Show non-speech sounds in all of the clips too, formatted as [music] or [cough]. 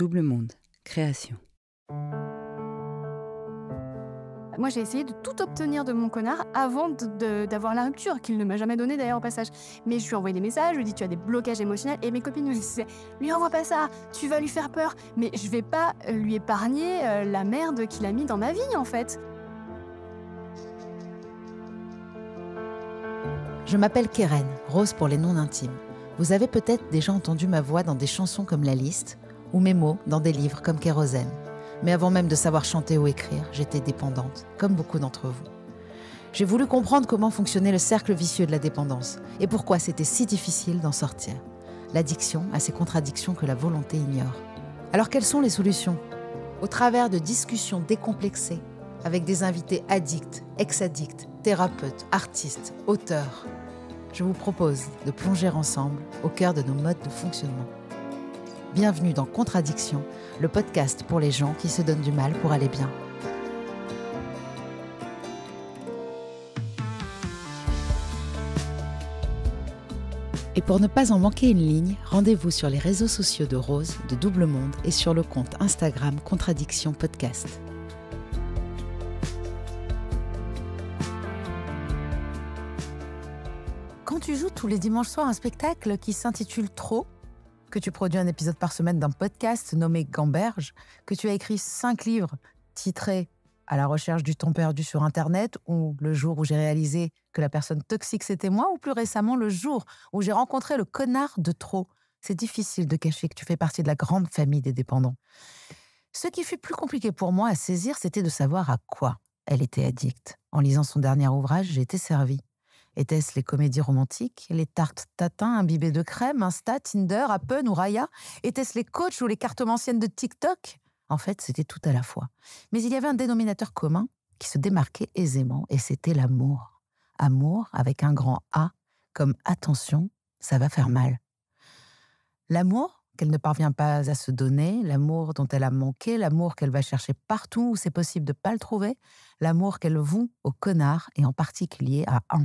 Double Monde, création. Moi, j'ai essayé de tout obtenir de mon connard avant d'avoir la rupture, qu'il ne m'a jamais donné d'ailleurs au passage. Mais je lui ai envoyé des messages, je lui ai dit tu as des blocages émotionnels, et mes copines me disaient lui envoie pas ça, tu vas lui faire peur. Mais je vais pas lui épargner euh, la merde qu'il a mis dans ma vie en fait. Je m'appelle Keren, Rose pour les noms intimes. Vous avez peut-être déjà entendu ma voix dans des chansons comme La Liste, ou mes mots dans des livres comme Kérosène. Mais avant même de savoir chanter ou écrire, j'étais dépendante, comme beaucoup d'entre vous. J'ai voulu comprendre comment fonctionnait le cercle vicieux de la dépendance et pourquoi c'était si difficile d'en sortir. L'addiction a ses contradictions que la volonté ignore. Alors quelles sont les solutions? Au travers de discussions décomplexées avec des invités addicts, ex-addicts, thérapeutes, artistes, auteurs, je vous propose de plonger ensemble au cœur de nos modes de fonctionnement. Bienvenue dans Contradiction, le podcast pour les gens qui se donnent du mal pour aller bien. Et pour ne pas en manquer une ligne, rendez-vous sur les réseaux sociaux de Rose, de Double Monde et sur le compte Instagram Contradiction Podcast. Quand tu joues tous les dimanches soirs un spectacle qui s'intitule Trop, que tu produis un épisode par semaine d'un podcast nommé Gamberge, que tu as écrit cinq livres titrés À la recherche du temps perdu sur Internet, ou Le jour où j'ai réalisé que la personne toxique c'était moi, ou plus récemment le jour où j'ai rencontré le connard de trop. C'est difficile de cacher que tu fais partie de la grande famille des dépendants. Ce qui fut plus compliqué pour moi à saisir, c'était de savoir à quoi elle était addicte. En lisant son dernier ouvrage, j'ai été servie. Était-ce les comédies romantiques, les tartes tatin imbibées de crème, Insta, Tinder, Appen ou Raya? Était-ce les coachs ou les cartes anciennes de TikTok? En fait, c'était tout à la fois. Mais il y avait un dénominateur commun qui se démarquait aisément, et c'était l'amour. Amour avec un grand A, comme attention, ça va faire mal. L'amour qu'elle ne parvient pas à se donner, l'amour dont elle a manqué, l'amour qu'elle va chercher partout où c'est possible de ne pas le trouver, l'amour qu'elle voue au connard et en particulier à un.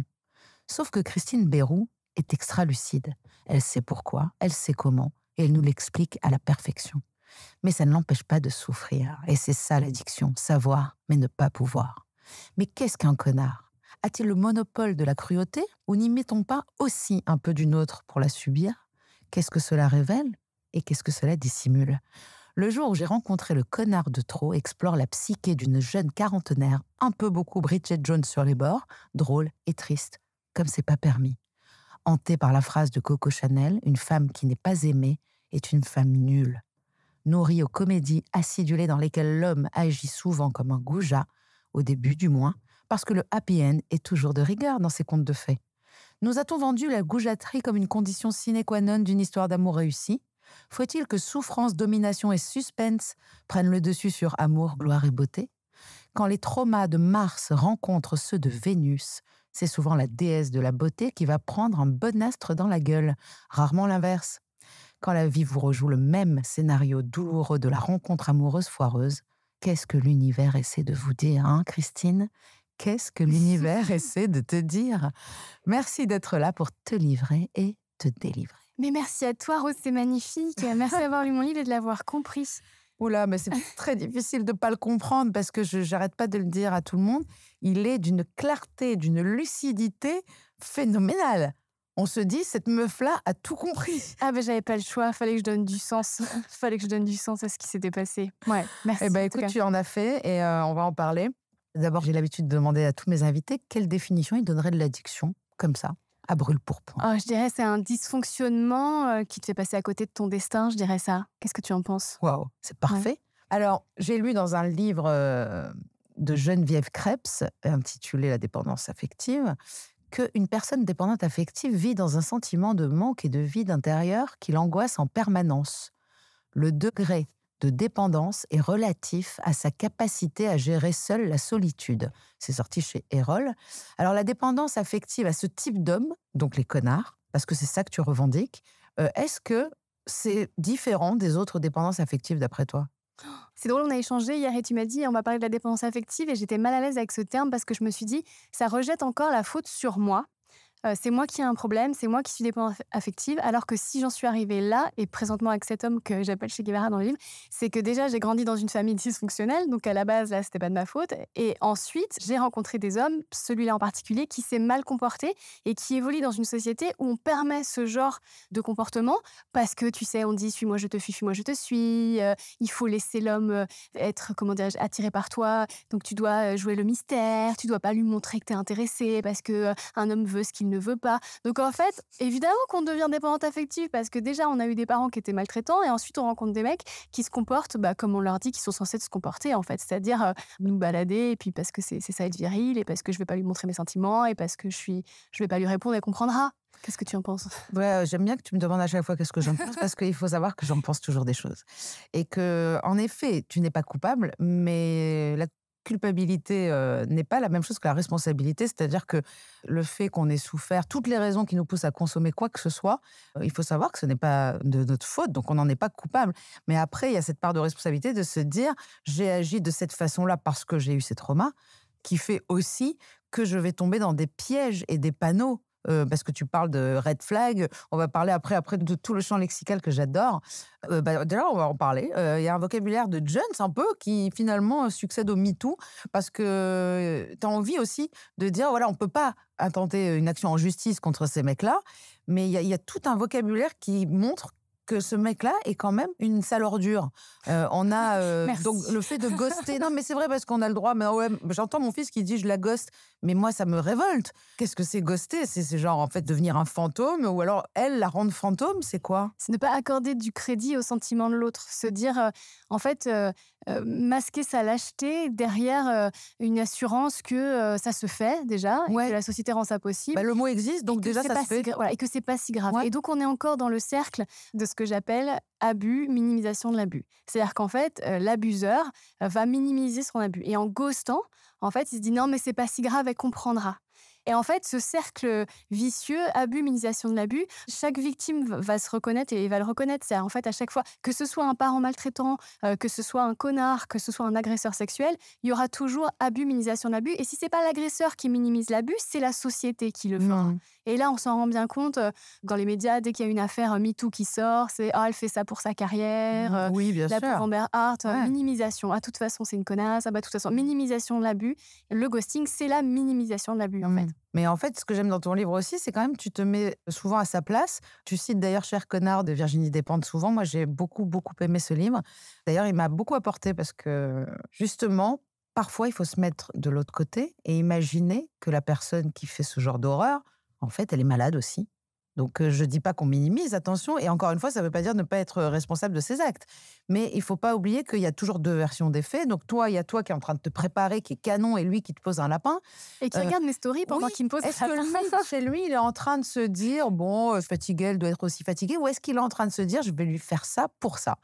Sauf que Christine Bérou est extra lucide. Elle sait pourquoi, elle sait comment, et elle nous l'explique à la perfection. Mais ça ne l'empêche pas de souffrir. Et c'est ça l'addiction, savoir, mais ne pas pouvoir. Mais qu'est-ce qu'un connard? A-t-il le monopole de la cruauté ou n'y mettons pas aussi un peu d'une autre pour la subir? Qu'est-ce que cela révèle et qu'est-ce que cela dissimule? Le jour où j'ai rencontré le connard de trop explore la psyché d'une jeune quarantenaire, un peu beaucoup Bridget Jones sur les bords, drôle et triste, comme c'est pas permis. Hantée par la phrase de Coco Chanel, une femme qui n'est pas aimée est une femme nulle. Nourrie aux comédies acidulées dans lesquelles l'homme agit souvent comme un goujat, au début du moins, parce que le happy end est toujours de rigueur dans ces contes de fées. Nous a-t-on vendu la goujaterie comme une condition sine qua non d'une histoire d'amour réussie? Faut-il que souffrance, domination et suspense prennent le dessus sur amour, gloire et beauté? Quand les traumas de Mars rencontrent ceux de Vénus, c'est souvent la déesse de la beauté qui va prendre un bon astre dans la gueule, rarement l'inverse. Quand la vie vous rejoue le même scénario douloureux de la rencontre amoureuse foireuse, qu'est-ce que l'univers essaie de vous dire, hein, Christine? Qu'est-ce que [laughs] l'univers essaie de te dire? Merci d'être là pour te livrer et te délivrer. Mais merci à toi, Rose, c'est magnifique. Merci d'avoir lu mon livre et de l'avoir compris. Oula, mais c'est [laughs] très difficile de ne pas le comprendre parce que je n'arrête pas de le dire à tout le monde. Il est d'une clarté, d'une lucidité phénoménale. On se dit, cette meuf-là a tout compris. [laughs] Ah ben j'avais pas le choix, fallait que je donne du sens. [laughs] fallait que je donne du sens à ce qui s'était passé. Ouais, merci. Eh ben écoute, tu en as fait et euh, on va en parler. D'abord, j'ai l'habitude de demander à tous mes invités quelle définition ils donneraient de l'addiction, comme ça à brûle pour point oh, Je dirais c'est un dysfonctionnement euh, qui te fait passer à côté de ton destin, je dirais ça. Qu'est-ce que tu en penses? Waouh, c'est parfait. Alors, j'ai lu dans un livre euh, de Geneviève Krebs, intitulé La dépendance affective, qu'une personne dépendante affective vit dans un sentiment de manque et de vide intérieur qui l'angoisse en permanence. Le degré de dépendance est relatif à sa capacité à gérer seule la solitude. C'est sorti chez Erol. Alors la dépendance affective à ce type d'homme, donc les connards, parce que c'est ça que tu revendiques, euh, est-ce que c'est différent des autres dépendances affectives d'après toi? C'est drôle, on a échangé hier et tu m'as dit on va parler de la dépendance affective et j'étais mal à l'aise avec ce terme parce que je me suis dit ça rejette encore la faute sur moi euh, c'est moi qui ai un problème, c'est moi qui suis dépendante affective. Alors que si j'en suis arrivée là, et présentement avec cet homme que j'appelle chez Guevara dans le livre, c'est que déjà j'ai grandi dans une famille dysfonctionnelle, donc à la base là c'était pas de ma faute. Et ensuite j'ai rencontré des hommes, celui-là en particulier, qui s'est mal comporté et qui évolue dans une société où on permet ce genre de comportement parce que tu sais, on dit suis-moi je te fuis, suis-moi je te suis. Euh, il faut laisser l'homme euh, être comment dire attiré par toi, donc tu dois jouer le mystère, tu dois pas lui montrer que tu es intéressé parce que un homme veut ce qu'il ne veut pas. Donc en fait, évidemment qu'on devient dépendante affective parce que déjà on a eu des parents qui étaient maltraitants et ensuite on rencontre des mecs qui se comportent bah, comme on leur dit qu'ils sont censés se comporter en fait, c'est-à-dire euh, nous balader et puis parce que c'est ça être viril et parce que je vais pas lui montrer mes sentiments et parce que je suis je vais pas lui répondre et comprendra. Qu'est-ce que tu en penses? Ouais, J'aime bien que tu me demandes à chaque fois qu'est-ce que j'en pense, parce qu'il faut savoir que j'en pense toujours des choses. Et que, en effet, tu n'es pas coupable, mais la culpabilité n'est pas la même chose que la responsabilité, c'est-à-dire que le fait qu'on ait souffert, toutes les raisons qui nous poussent à consommer quoi que ce soit, il faut savoir que ce n'est pas de notre faute, donc on n'en est pas coupable. Mais après, il y a cette part de responsabilité de se dire, j'ai agi de cette façon-là parce que j'ai eu ces traumas, qui fait aussi que je vais tomber dans des pièges et des panneaux euh, parce que tu parles de red flag. On va parler après, après de tout le champ lexical que j'adore. Euh, bah, D'ailleurs, on va en parler. Euh, il y a un vocabulaire de Jones un peu qui finalement succède au MeToo parce que tu as envie aussi de dire voilà, on peut pas intenter une action en justice contre ces mecs-là, mais il y, a tout un vocabulaire qui montre que ce mec-là est quand même une sale ordure. Euh, on a [laughs] euh, donc le fait de ghoster. non, mais c'est vrai parce qu'on a le droit. Mais ouais, j'entends mon fils qui dit je la ghost, mais moi ça me révolte. Qu'est-ce que c'est ghoster? C'est genre en fait devenir un fantôme ou alors elle la rendre fantôme, c'est quoi? C'est ne pas accorder du crédit au sentiment de l'autre, se dire euh, en fait masquer sa lâcheté derrière une assurance que ça se fait déjà, et que la société rend ça possible. Bah, le mot existe, donc déjà ça se fait. voilà, et que c'est pas si grave. Et donc on est encore dans le cercle de ce que j'appelle abus, minimisation de l'abus. C'est-à-dire qu'en fait, l'abuseur va minimiser son abus. Et en ghostant, en fait, il se dit non, mais c'est pas si grave, elle comprendra. Et en fait, ce cercle vicieux, abus, minimisation de l'abus, chaque victime va se reconnaître et va le reconnaître. C'est en fait à chaque fois, que ce soit un parent maltraitant, euh, que ce soit un connard, que ce soit un agresseur sexuel, il y aura toujours abus, minimisation de l'abus. Et si c'est pas l'agresseur qui minimise l'abus, c'est la société qui le fera. Et là, on s'en rend bien compte euh, dans les médias, dès qu'il y a une affaire euh, MeToo qui sort, c'est ah, elle fait ça pour sa carrière. oui, bien la sûr. Amber Hart, minimisation. À ah, toute façon, c'est une connasse. Ah, bah, de toute façon, minimisation de l'abus. Le ghosting, c'est la minimisation de l'abus, en fait. Mmh. Mais en fait, ce que j'aime dans ton livre aussi, c'est quand même tu te mets souvent à sa place. Tu cites d'ailleurs Cher connard de Virginie Despentes souvent. Moi, j'ai beaucoup, beaucoup aimé ce livre. D'ailleurs, il m'a beaucoup apporté parce que justement, parfois, il faut se mettre de l'autre côté et imaginer que la personne qui fait ce genre d'horreur, en fait, elle est malade aussi. Donc, je ne dis pas qu'on minimise, attention. Et encore une fois, ça ne veut pas dire ne pas être responsable de ses actes. Mais il ne faut pas oublier qu'il y a toujours deux versions des faits. Donc, toi, il y a toi qui est en train de te préparer, qui est canon, et lui qui te pose un lapin. Et qui regarde mes stories pendant qu'il me pose un lapin. Est-ce que [laughs] chez lui, il est en train de se dire, bon, fatigué, elle doit être aussi fatiguée, ou est-ce qu'il est en train de se dire, je vais lui faire ça pour ça?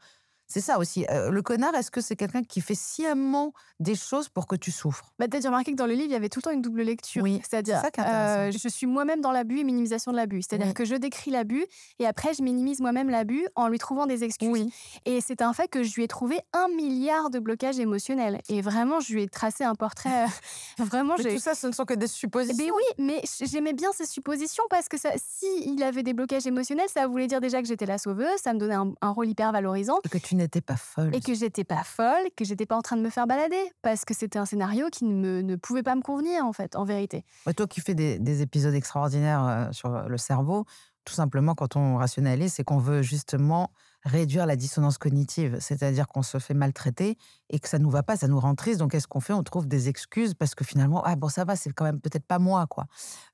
C'est ça aussi. le connard, est-ce que c'est quelqu'un qui fait sciemment des choses pour que tu souffres? Bah, T'as remarqué que dans le livre, il y avait tout le temps une double lecture. Oui, c'est-à-dire, je suis moi-même dans l'abus et minimisation de l'abus. C'est-à-dire que je décris l'abus et après, je minimise moi-même l'abus en lui trouvant des excuses. Oui. Et c'est un fait que je lui ai trouvé un milliard de blocages émotionnels. Et vraiment, je lui ai tracé un portrait. [laughs] vraiment, mais tout ça, ce ne sont que des suppositions. Mais oui, mais j'aimais bien ces suppositions parce que ça, si il avait des blocages émotionnels, ça voulait dire déjà que j'étais la sauveuse, ça me donnait un, un rôle hyper valorisant. que tu n'étais pas folle. Et que j'étais pas folle, que j'étais pas en train de me faire balader, parce que c'était un scénario qui ne, me, ne pouvait pas me convenir, en fait, en vérité. toi qui fais des, épisodes extraordinaires euh, sur le cerveau, tout simplement, quand on rationalise, c'est qu'on veut justement réduire la dissonance cognitive, c'est-à-dire qu'on se fait maltraiter et que ça nous va pas, ça nous rend triste. Donc, qu'est-ce qu'on fait? On trouve des excuses parce que finalement, ah bon, ça va, c'est quand même peut-être pas moi, quoi.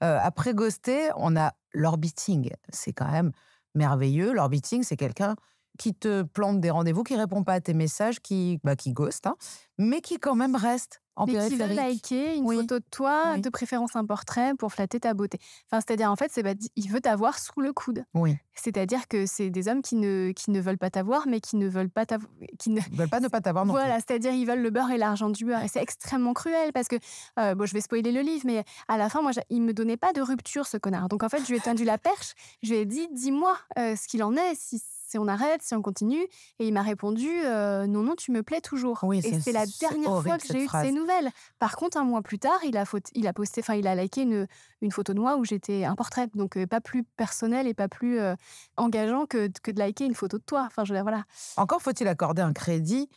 Euh, après ghoster, on a l'orbiting. C'est quand même merveilleux. L'orbiting, c'est quelqu'un qui te plante des rendez-vous, qui répond pas à tes messages, qui, bah, qui ghost, hein, mais qui quand même reste en mais périphérique. qui veut liker une photo de toi, de préférence un portrait, pour flatter ta beauté. Enfin, c'est-à-dire, en fait, c'est il veut t'avoir sous le coude. Oui. C'est-à-dire que c'est des hommes qui ne, qui ne veulent pas t'avoir, mais qui ne veulent pas t'avoir. Qui ne veulent pas ne pas t'avoir non Voilà, c'est-à-dire, ils veulent le beurre et l'argent du beurre. Et c'est extrêmement cruel parce que, euh, bon, je vais spoiler le livre, mais à la fin, moi, il me donnait pas de rupture, ce connard. Donc, en fait, je lui ai tendu la perche. Je lui ai dit, dis-moi euh, ce qu'il en est, si si on arrête, si on continue Et il m'a répondu euh, Non, non, tu me plais toujours. Oui, et c'est la dernière fois que j'ai eu de ces nouvelles. Par contre, un mois plus tard, il a, il a posté, enfin, il a liké une, une photo de moi où j'étais un portrait. Donc, euh, pas plus personnel et pas plus euh, engageant que, que de liker une photo de toi. Enfin, je voilà. Encore faut-il accorder un crédit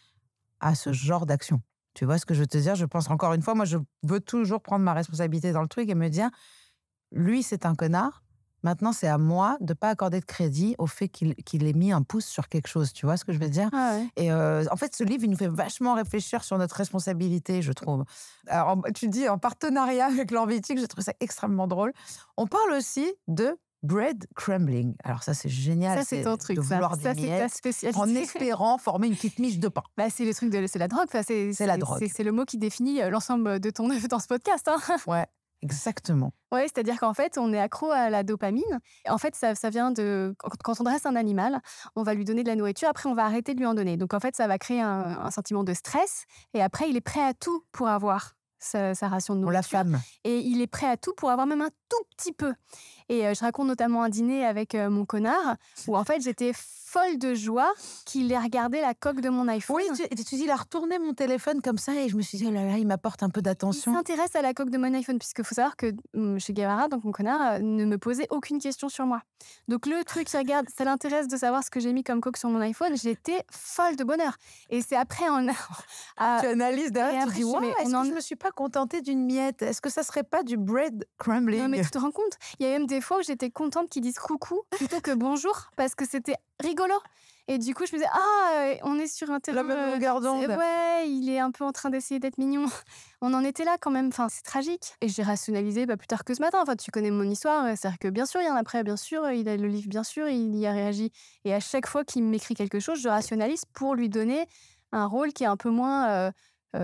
à ce genre d'action. Tu vois ce que je veux te dire? Je pense encore une fois, moi, je veux toujours prendre ma responsabilité dans le truc et me dire lui, c'est un connard Maintenant, c'est à moi de ne pas accorder de crédit au fait qu'il ait mis un pouce sur quelque chose. Tu vois ce que je veux dire? Ah Et euh, en fait, ce livre, il nous fait vachement réfléchir sur notre responsabilité, je trouve. Alors, tu dis en partenariat avec l'Orbitique, je trouve ça extrêmement drôle. On parle aussi de bread crumbling. Alors ça, c'est génial. Ça, c'est ton truc. De vouloir ça, des miettes en [laughs] espérant former une petite miche de pain. Bah, c'est le truc de, c'est la drogue. Enfin, c'est la drogue. C'est le mot qui définit euh, l'ensemble de ton œuvre dans ce podcast. Hein. Ouais. Exactement. Oui, c'est-à-dire qu'en fait, on est accro à la dopamine. En fait, ça, ça vient de. Quand on dresse un animal, on va lui donner de la nourriture, après, on va arrêter de lui en donner. Donc, en fait, ça va créer un, sentiment de stress. Et après, il est prêt à tout pour avoir sa, ration de nourriture. la femme. Et il est prêt à tout pour avoir même un tout petit peu. Et euh, je raconte notamment un dîner avec euh, mon connard, où en fait, j'étais folle de joie qu'il ait regardé la coque de mon iPhone. Oui, tu, tu dis, il a retourné mon téléphone comme ça et je me suis dit, oh là là, il m'apporte un peu d'attention. Il s'intéresse à la coque de mon iPhone, puisqu'il faut savoir que hum, chez Guevara, donc mon connard, euh, ne me posait aucune question sur moi. Donc le truc qui regarde, ça l'intéresse de savoir ce que j'ai mis comme coque sur mon iPhone. J'étais folle de bonheur. Et c'est après en tu analyses derrière, tu dis, est-ce que je me suis pas contentée d'une miette? Est-ce que ça serait pas du bread crumbling? Non, mais tu te rends compte? Il y a même des fois où j'étais contente qu'ils disent coucou plutôt que bonjour parce que c'était rigolo. Et du coup, je me disais, ah, on est sur un terrain. La même longueur d'onde. Ouais, il est un peu en train d'essayer d'être mignon. [laughs] On en était là quand même. Enfin, c'est tragique. Et j'ai rationalisé pas plus tard que ce matin. Enfin, tu connais mon histoire. C'est-à-dire que bien sûr, il y en a après, bien sûr, il a le livre, bien sûr, il y a réagi. Et à chaque fois qu'il m'écrit quelque chose, je rationalise pour lui donner un rôle qui est un peu moins.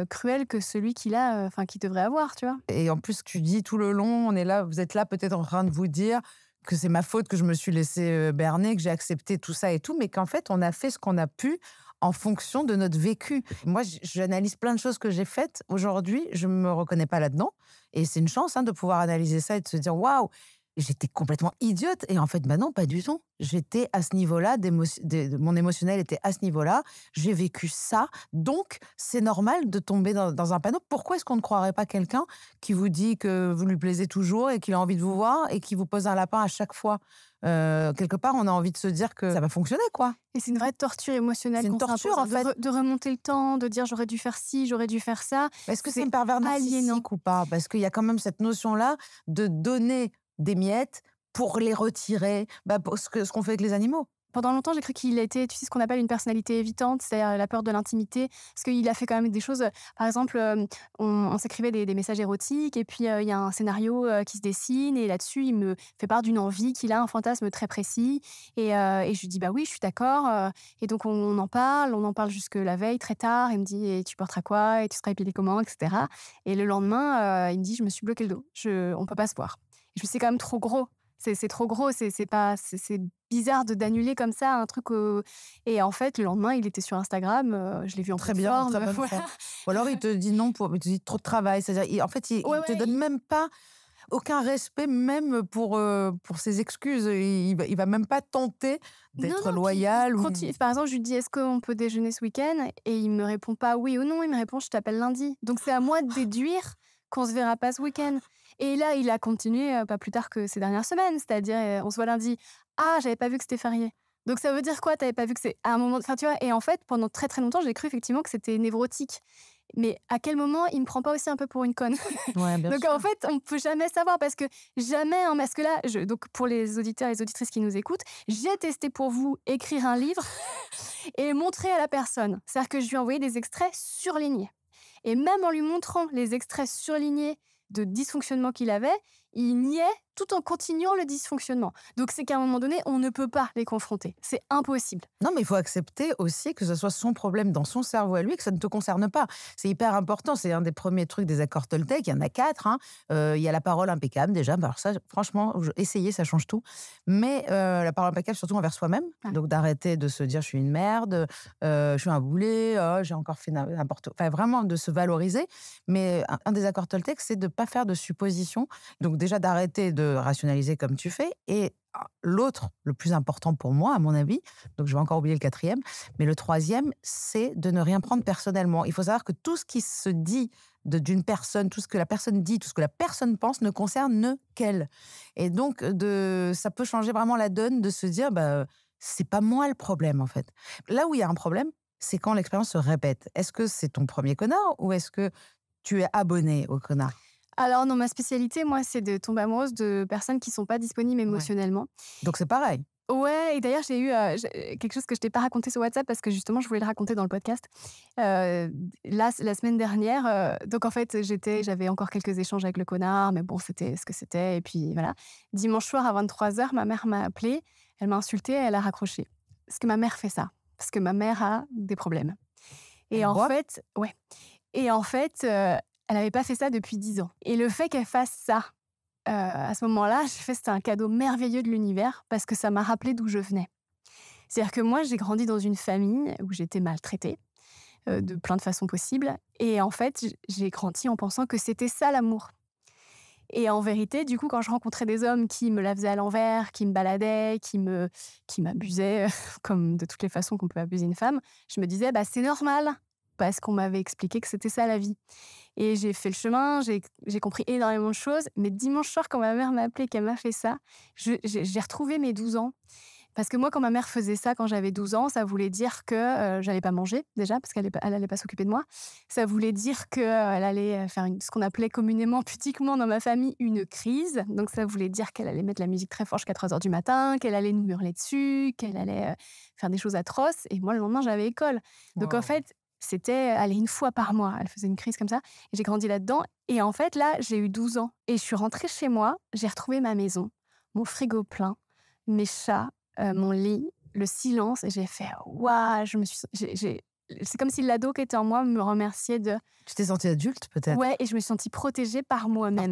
Cruel que celui qu'il a, enfin, qu'il devrait avoir, tu vois. Et en plus, tu dis tout le long, on est là, vous êtes là peut-être en train de vous dire, que c'est ma faute, que je me suis laissée berner, que j'ai accepté tout ça et tout, mais qu'en fait, on a fait ce qu'on a pu en fonction de notre vécu. Moi, j'analyse plein de choses que j'ai faites. Aujourd'hui, je ne me reconnais pas là-dedans. Et c'est une chance hein, de pouvoir analyser ça et de se dire, waouh, j'étais complètement idiote. Et en fait, bah non, pas du tout. J'étais à ce niveau-là, mon émotionnel était à ce niveau-là. J'ai vécu ça. Donc, c'est normal de tomber dans, un panneau. Pourquoi est-ce qu'on ne croirait pas quelqu'un qui vous dit que vous lui plaisez toujours et qu'il a envie de vous voir et qui vous pose un lapin à chaque fois? Euh, quelque part, on a envie de se dire que ça va fonctionner, quoi. Et c'est une vraie torture émotionnelle. C'est une torture, en fait. De, remonter le temps, de dire j'aurais dû faire ci, j'aurais dû faire ça. Est-ce que c'est une pervers narcissique ou pas? Parce qu'il y a quand même cette notion-là de donner des miettes pour les retirer, bah, ce qu'on fait avec les animaux. Pendant longtemps, j'ai cru qu'il était, tu sais, ce qu'on appelle une personnalité évitante, c'est-à-dire la peur de l'intimité. Parce qu'il a fait quand même des choses. Par exemple, on, s'écrivait des, messages érotiques, et puis il y a un scénario qui se dessine, et là-dessus, il me fait part d'une envie qu'il a, un fantasme très précis. Et, je lui dis, bah oui, je suis d'accord. Et donc, on, en parle, on en parle jusque la veille, très tard. Il me dit, et tu porteras quoi? Et tu seras épilé comment? Etc. Et le lendemain, il me dit, je me suis bloqué le dos. Je, on peut pas se voir. Je me suis quand même trop gros c'est trop gros, c'est pas, c'est bizarre de d'annuler comme ça un truc. Et en fait, le lendemain, il était sur Instagram. je l'ai vu en très bien, très [laughs] Ou alors il te dit non pour, il te dit trop de travail. C'est-à-dire, en fait, il, ne te donne même pas aucun respect même pour, pour ses excuses. Il, il, va, même pas tenter d'être loyal. Ou... Par exemple, je lui dis est-ce qu'on peut déjeuner ce week-end Et il me répond pas oui ou non. Il me répond je t'appelle lundi. Donc c'est à moi de déduire qu'on se verra pas ce week-end. Et là, il a continué pas plus tard que ces dernières semaines, c'est-à-dire on se voit lundi. Ah, j'avais pas vu que c'était férié. Donc ça veut dire quoi T'avais pas vu que c'est à un moment. Enfin, tu vois? Et en fait, pendant très très longtemps, j'ai cru effectivement que c'était névrotique. Mais à quel moment il me prend pas aussi un peu pour une conne? Ouais, [laughs] Donc en fait, on peut jamais savoir parce que jamais, hein, parce que là, je, donc pour les auditeurs et les auditrices qui nous écoutent, j'ai testé pour vous écrire un livre [laughs] et montrer à la personne. C'est-à-dire que je lui ai envoyé des extraits surlignés. Et même en lui montrant les extraits surlignés de dysfonctionnement qu'il avait, il niait tout en continuant le dysfonctionnement. Donc c'est qu'à un moment donné, on ne peut pas les confronter. C'est impossible. Non, mais il faut accepter aussi que ce soit son problème dans son cerveau à lui, que ça ne te concerne pas. C'est hyper important. C'est un des premiers trucs des accords Toltec. Il y en a quatre. Hein. Euh, il y a la parole impeccable déjà. Alors ça, franchement, essayer, ça change tout. Mais euh, la parole impeccable, surtout envers soi-même. Donc d'arrêter de se dire je suis une merde, euh, je suis un boulet, oh, j'ai encore fait n'importe quoi. Enfin, vraiment de se valoriser. Mais un, des accords Toltec, c'est de ne pas faire de suppositions. Donc déjà d'arrêter de rationaliser comme tu fais et l'autre, le plus important pour moi, à mon avis, donc je vais encore oublier le quatrième, mais le troisième, c'est de ne rien prendre personnellement. Il faut savoir que tout ce qui se dit d'une personne, tout ce que la personne dit, tout ce que la personne pense ne concerne qu'elle. Et donc, de, ça peut changer vraiment la donne de se dire, bah, c'est pas moi le problème en fait. Là où il y a un problème, c'est quand l'expérience se répète. Est-ce que c'est ton premier connard ou est-ce que tu es abonné au connard? Alors non, ma spécialité, moi, c'est de tomber amoureuse de personnes qui sont pas disponibles émotionnellement. Donc c'est pareil. Ouais, et d'ailleurs, j'ai eu quelque chose que je t'ai pas raconté sur WhatsApp parce que justement, je voulais le raconter dans le podcast. là, la semaine dernière, donc en fait, j'étais, j'avais encore quelques échanges avec le connard, mais bon, c'était ce que c'était. Et puis voilà. Dimanche soir à 23h, ma mère m'a appelé, elle m'a insulté, elle a raccroché. Parce que ma mère fait ça, parce que ma mère a des problèmes. Et en fait, ouais. Et en fait, elle n'avait pas fait ça depuis 10 ans. Et le fait qu'elle fasse ça, à ce moment-là, j'ai fait c'était un cadeau merveilleux de l'univers parce que ça m'a rappelé d'où je venais. C'est-à-dire que moi, j'ai grandi dans une famille où j'étais maltraitée de plein de façons possibles. Et en fait, j'ai grandi en pensant que c'était ça l'amour. Et en vérité, du coup, quand je rencontrais des hommes qui me la faisaient à l'envers, qui me baladaient, qui me, qui m'abusaient, [laughs] comme de toutes les façons qu'on peut abuser une femme, je me disais, bah, c'est normal, parce qu'on m'avait expliqué que c'était ça la vie. Et j'ai fait le chemin, j'ai compris énormément de choses. Mais dimanche soir, quand ma mère m'a appelé, qu'elle m'a fait ça, j'ai retrouvé mes 12 ans. Parce que moi, quand ma mère faisait ça quand j'avais 12 ans, ça voulait dire que euh, j'allais pas manger déjà, parce qu'elle n'allait pas s'occuper de moi. Ça voulait dire qu'elle euh, allait euh, faire ce qu'on appelait communément, pudiquement dans ma famille, une crise. Donc ça voulait dire qu'elle allait mettre la musique très forte jusqu'à 3 heures du matin, qu'elle allait nous hurler dessus, qu'elle allait faire des choses atroces. Et moi, le lendemain, j'avais école. Donc en fait, c'était aller une fois par mois. Elle faisait une crise comme ça. Et j'ai grandi là-dedans. Et en fait, là, j'ai eu 12 ans. Et je suis rentrée chez moi. J'ai retrouvé ma maison, mon frigo plein, mes chats, euh, mon lit, le silence. Et j'ai fait waouh, je me suis. c'est comme si l'ado qui était en moi me remerciait de. Tu t'es sentie adulte peut-être? Ouais, et je me suis sentie protégée par moi-même.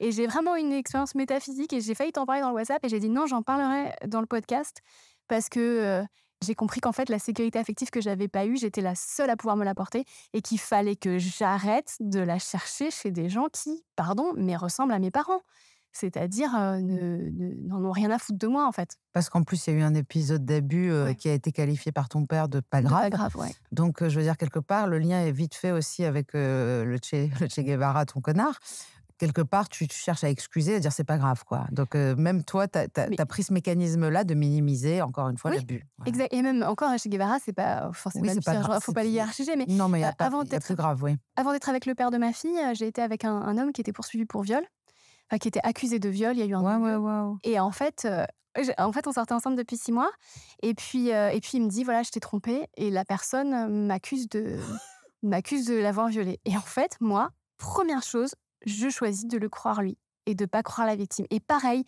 Et j'ai vraiment une expérience métaphysique et j'ai failli t'en parler dans le WhatsApp et j'ai dit non, j'en parlerai dans le podcast parce que euh, j'ai compris qu'en fait, la sécurité affective que j'avais pas eue, j'étais la seule à pouvoir me l'apporter et qu'il fallait que j'arrête de la chercher chez des gens qui, pardon, mais ressemblent à mes parents. C'est-à-dire, euh, n'en ont rien à foutre de moi, en fait. Parce qu'en plus, il y a eu un épisode d'abus euh, qui a été qualifié par ton père de pas grave. pas grave, ouais. Donc, euh, je veux dire, quelque part, le lien est vite fait aussi avec le, che, le Che Guevara, ton connard quelque part, tu, cherches à excuser, à dire c'est pas grave, quoi. Donc, euh, même toi, tu as, pris ce mécanisme-là de minimiser, encore une fois, l'abus. Exact. Et même encore chez Guevara, c'est pas forcément oui, pas grave, faut pas l'hiérarchiser, mais. Non, mais il y a, euh, avant plus grave, oui. Avant d'être avec le père de ma fille, euh, j'ai été avec un, homme qui était poursuivi pour viol, enfin, qui était accusé de viol. Il y a eu un. Ouais, ouais, Et en fait. en fait, on sortait ensemble depuis six mois, et puis, et puis il me dit voilà, je t'ai trompé, et la personne m'accuse de [laughs] m'accuse de l'avoir violé. Et en fait, moi, première chose, je choisis de le croire lui et de pas croire la victime. Et pareil,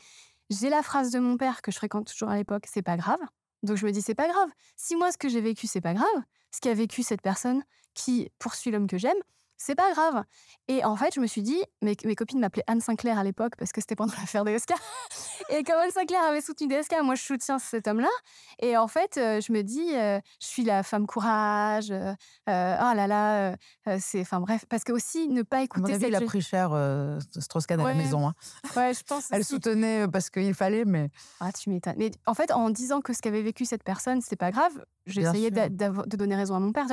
j'ai la phrase de mon père que je fréquente toujours à l'époque, c'est pas grave. Donc je me dis c'est pas grave. Si moi ce que j'ai vécu c'est pas grave, ce qu'a vécu cette personne qui poursuit l'homme que j'aime, c'est pas grave. Et en fait, je me suis dit, mes, mes copines m'appelaient Anne Sinclair à l'époque parce que c'était pendant [laughs] l'affaire DSK. Et comme Anne Sinclair avait soutenu DSK, moi je soutiens cet homme-là. Et en fait, euh, je me dis, euh, je suis la femme courage. Euh, oh là là, c'est. Enfin bref, parce que aussi ne pas écouter. Avis, il a pris cher Strauss-Kahn à la maison. Hein. Ouais, je pense. [laughs] Elle soutenait parce qu'il fallait, mais. Ah, tu m'étonnes. Mais en fait, en disant que ce qu'avait vécu cette personne, c'était pas grave, j'essayais de donner raison à mon père.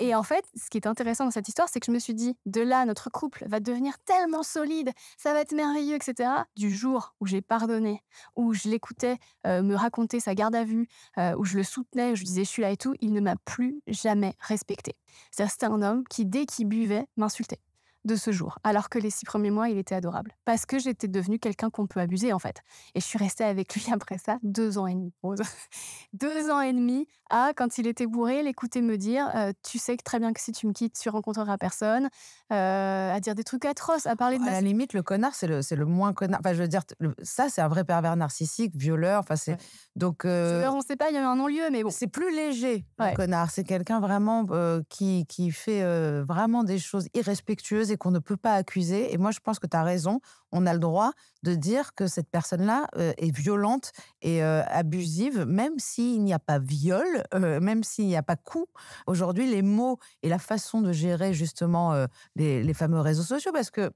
Et en fait, ce qui est intéressant dans cette histoire, c'est que je me suis dit, de là, notre couple va devenir tellement solide, ça va être merveilleux, etc. Du jour où j'ai pardonné, où je l'écoutais euh, me raconter sa garde à vue, euh, où je le soutenais, où je disais je suis là et tout, il ne m'a plus jamais respecté. C'est-à-dire c'était un homme qui, dès qu'il buvait, m'insultait de ce jour, alors que les six premiers mois, il était adorable. Parce que j'étais devenue quelqu'un qu'on peut abuser, en fait. Et je suis restée avec lui [laughs] après ça deux ans et demi. [laughs] deux ans et demi à, quand il était bourré, l'écouter me dire euh, Tu sais que très bien que si tu me quittes, tu rencontreras personne. Euh, à dire des trucs atroces, à parler de. À la limite, le connard, c'est le, le moins connard. Enfin, je veux dire, ça, c'est un vrai pervers narcissique, violeur. Enfin, c'est. Donc. Euh, on ne sait pas, il y a eu un non-lieu, mais bon. C'est plus léger, le connard. C'est quelqu'un vraiment qui, qui fait vraiment des choses irrespectueuses et qu'on ne peut pas accuser. Et moi, je pense que tu as raison. On a le droit de dire que cette personne-là euh, est violente et euh, abusive, même s'il n'y a pas viol, euh, même s'il n'y a pas coup. Aujourd'hui, les mots et la façon de gérer justement les, les, fameux réseaux sociaux, parce que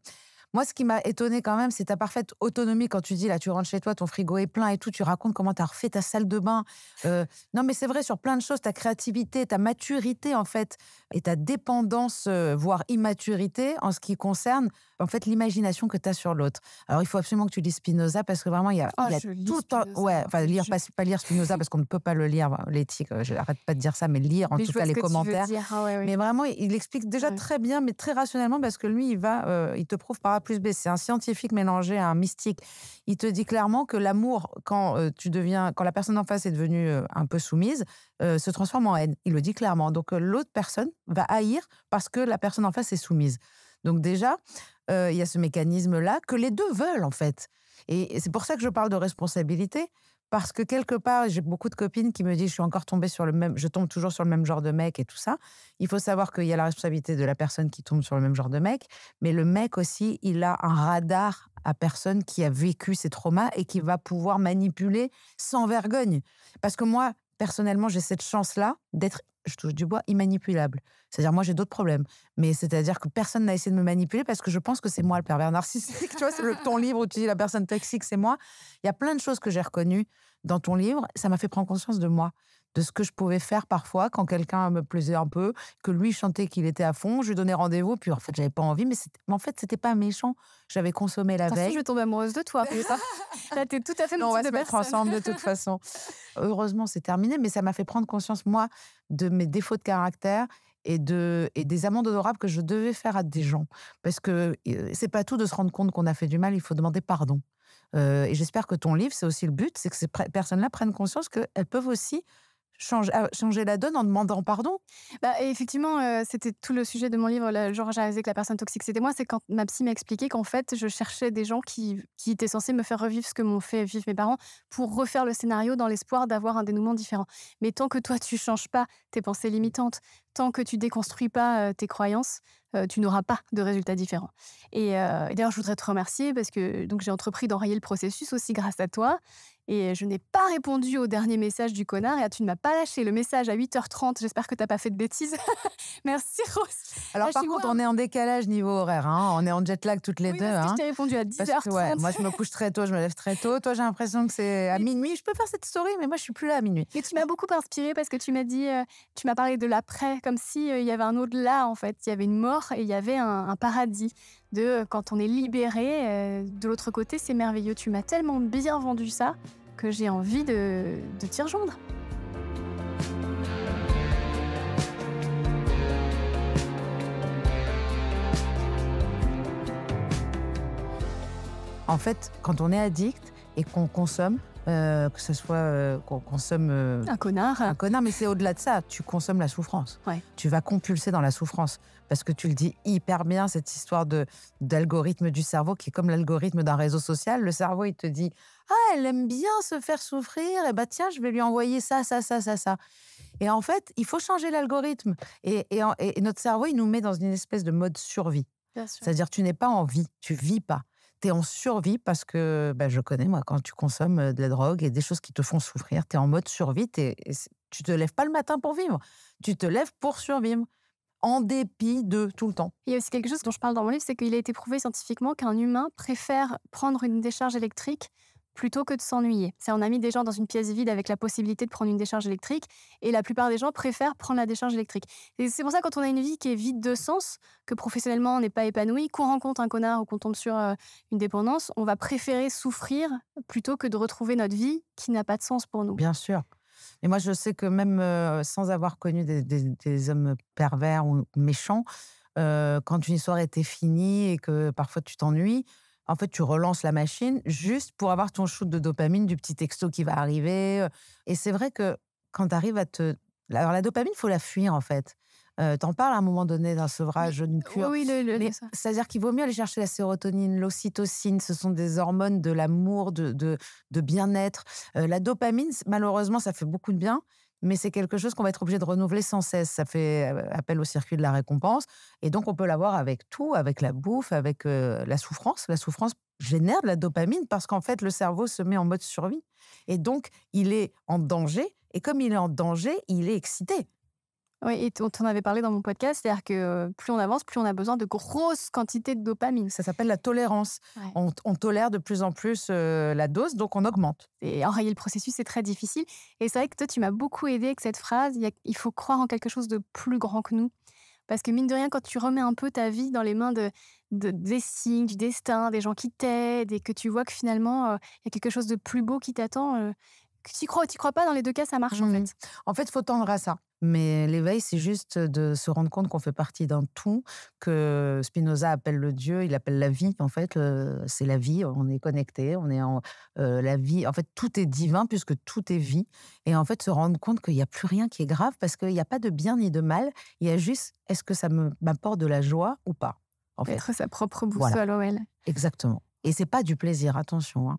Moi, ce qui m'a étonné quand même, c'est ta parfaite autonomie quand tu dis là, tu rentres chez toi, ton frigo est plein et tout, tu racontes comment tu as refait ta salle de bain. Euh, non, mais c'est vrai sur plein de choses, ta créativité, ta maturité en fait, et ta dépendance, euh, voire immaturité en ce qui concerne en fait l'imagination que tu as sur l'autre. Alors, il faut absolument que tu lis Spinoza parce que vraiment, il y a, Oh, il y a tout un- Spinoza. Ouais, enfin, lire, Je- pas, pas lire Spinoza parce qu'on ne peut pas le lire, l'éthique, euh, je n'arrête pas de dire ça, mais lire en Mais tout cas les commentaires. Ah ouais. Mais vraiment, il explique déjà Ouais. très bien, mais très rationnellement, parce que lui, il va, euh, il te prouve par plus B. C'est un scientifique mélangé à un mystique. Il te dit clairement que l'amour, quand euh, tu deviens, quand la personne en face est devenue euh, un peu soumise, euh, se transforme en haine. Il le dit clairement. Donc l'autre personne va haïr parce que la personne en face est soumise. Donc déjà, il y a ce mécanisme-là que les deux veulent en fait. Et c'est pour ça que je parle de responsabilité. Parce que quelque part, j'ai beaucoup de copines qui me disent je suis encore tombée sur le même, je tombe toujours sur le même genre de mec et tout ça. Il faut savoir qu'il y a la responsabilité de la personne qui tombe sur le même genre de mec, mais le mec aussi, il a un radar à personne qui a vécu ces traumas et qui va pouvoir manipuler sans vergogne. Parce que moi, personnellement, j'ai cette chance-là d'être, je touche du bois, immanipulable. C'est-à-dire, moi, j'ai d'autres problèmes. Mais c'est-à-dire que personne n'a essayé de me manipuler parce que je pense que c'est moi le pervers narcissique. [laughs] tu vois, c'est ton livre où tu dis la personne toxique, c'est moi. Il y a plein de choses que j'ai reconnues dans ton livre. Ça m'a fait prendre conscience de moi, de ce que je pouvais faire parfois quand quelqu'un me plaisait un peu, que lui chantait qu'il était à fond. Je lui donnais rendez-vous, puis en fait, j'avais pas envie. Mais, en fait, c'était pas méchant. J'avais consommé la veille. je vais tomber amoureuse de toi. ça [laughs] Là, t'es tout à fait Non, on va se mettre ensemble de toute [laughs] façon. Heureusement, c'est terminé, mais ça m'a fait prendre conscience, moi, de mes défauts de caractère et, de, et des amendes honorables que je devais faire à des gens. Parce que euh, c'est pas tout de se rendre compte qu'on a fait du mal, il faut demander pardon. Euh, et j'espère que ton livre, c'est aussi le but, c'est que ces personnes-là prennent conscience qu'elles peuvent aussi changer, ah, changer la donne en demandant pardon? Bah, et effectivement, euh, c'était tout le sujet de mon livre, où j'ai réalisé que la personne toxique c'était moi, c'est quand ma psy m'a expliqué qu'en fait, je cherchais des gens qui, qui étaient censés me faire revivre ce que m'ont fait vivre mes parents pour refaire le scénario dans l'espoir d'avoir un dénouement différent. Mais tant que toi, tu changes pas tes pensées limitantes, tant que tu déconstruis pas tes croyances, euh, tu n'auras pas de résultats différents. Et, euh, et d'ailleurs, je voudrais te remercier parce que donc j'ai entrepris d'enrayer le processus aussi grâce à toi. Et je n'ai pas répondu au dernier message du connard et ah, tu ne m'as pas lâché le message à 8h30. J'espère que tu n'as pas fait de bêtises. [laughs] Merci Rose. Alors, par contre, on est en décalage niveau horaire. hein. On est en jet lag toutes les Oui, deux. parce que hein. je t'ai répondu à 10h30. Parce que, ouais, moi, je me couche très tôt, je me lève très tôt. Toi, j'ai l'impression que c'est à minuit. Je peux faire cette story, mais moi, je suis plus là à minuit. Mais tu m'as beaucoup inspirée parce que tu m'as dit, euh, tu m'as parlé de l'après, comme si euh, y avait un au-delà en fait. Il y avait une mort et il y avait un, un paradis. De euh, quand on est libéré, euh, de l'autre côté, c'est merveilleux. Tu m'as tellement bien vendu ça que j'ai envie de, de t'y rejoindre. En fait, quand on est addict et qu'on consomme, euh, que ce soit euh, qu'on consomme euh, Un connard. un connard, mais c'est au-delà de ça. Tu consommes la souffrance. Ouais. Tu vas compulser dans la souffrance. Parce que tu le dis hyper bien, cette histoire de d'algorithme du cerveau qui est comme l'algorithme d'un réseau social. Le cerveau, il te dit Ah, elle aime bien se faire souffrir. Et bah, tiens, je vais lui envoyer ça, ça, ça, ça, ça. Et en fait, il faut changer l'algorithme. Et, et et notre cerveau, il nous met dans une espèce de mode survie. C'est-à-dire, tu n'es pas en vie, tu vis pas. Tu es en survie parce que bah, je connais, moi, quand tu consommes de la drogue et des choses qui te font souffrir, tu es en mode survie. t'es- tu te lèves pas le matin pour vivre. Tu te lèves pour survivre. En dépit de tout le temps. Il y a aussi quelque chose dont je parle dans mon livre, c'est qu'il a été prouvé scientifiquement qu'un humain préfère prendre une décharge électrique plutôt que de s'ennuyer. On a mis des gens dans une pièce vide avec la possibilité de prendre une décharge électrique et la plupart des gens préfèrent prendre la décharge électrique. C'est pour ça quand on a une vie qui est vide de sens, que professionnellement on n'est pas épanoui, qu'on rencontre un connard ou qu'on tombe sur euh, une dépendance, on va préférer souffrir plutôt que de retrouver notre vie qui n'a pas de sens pour nous. Bien sûr. Et moi, je sais que même euh, sans avoir connu des hommes pervers ou méchants, euh, quand une histoire était finie et que parfois tu t'ennuies, en fait, tu relances la machine juste pour avoir ton shoot de dopamine du petit texto qui va arriver. Et c'est vrai que quand tu arrives à te... Alors, la dopamine, il faut la fuir, en fait. Euh, T'en parles à un moment donné d'un sevrage, d'une cure. Oui, le, le-. C'est-à-dire qu'il vaut mieux aller chercher la sérotonine, l'ocytocine, ce sont des hormones de l'amour, de, de, de bien-être. Euh, la dopamine, malheureusement, ça fait beaucoup de bien, mais c'est quelque chose qu'on va être obligé de renouveler sans cesse. Ça fait euh, appel au circuit de la récompense. Et donc, on peut l'avoir avec tout, avec la bouffe, avec euh, la souffrance. La souffrance génère de la dopamine parce qu'en fait, le cerveau se met en mode survie. Et donc, il est en danger. Et comme il est en danger, il est excité. Oui, et on t'en avait parlé dans mon podcast, c'est-à-dire que plus on avance, plus on a besoin de grosses quantités de dopamine. Ça s'appelle la tolérance. Ouais. On, on tolère de plus en plus euh, la dose, donc on augmente. Et enrayer le processus, c'est très difficile. Et c'est vrai que toi, tu m'as beaucoup aidé avec cette phrase. Il, faut croire en quelque chose de plus grand que nous. Parce que mine de rien, quand tu remets un peu ta vie dans les mains de, de- des signes, du destin, des gens qui t'aident, et que tu vois que finalement, euh, il y a quelque chose de plus beau qui t'attend, euh, tu crois ou tu crois pas, dans les deux cas, ça marche en Mhm. fait. En fait, il faut tendre à ça. Mais l'éveil, c'est juste de se rendre compte qu'on fait partie d'un tout, que Spinoza appelle le Dieu, il appelle la vie. En fait, c'est la vie, on est connecté, on est en euh, la vie. En fait, tout est divin puisque tout est vie. Et en fait, se rendre compte qu'il n'y a plus rien qui est grave parce qu'il n'y a pas de bien ni de mal. Il y a juste, est-ce que ça m'apporte de la joie ou pas En fait, Être sa propre Voilà. boussole, OL. Exactement. Et c'est pas du plaisir, attention. hein.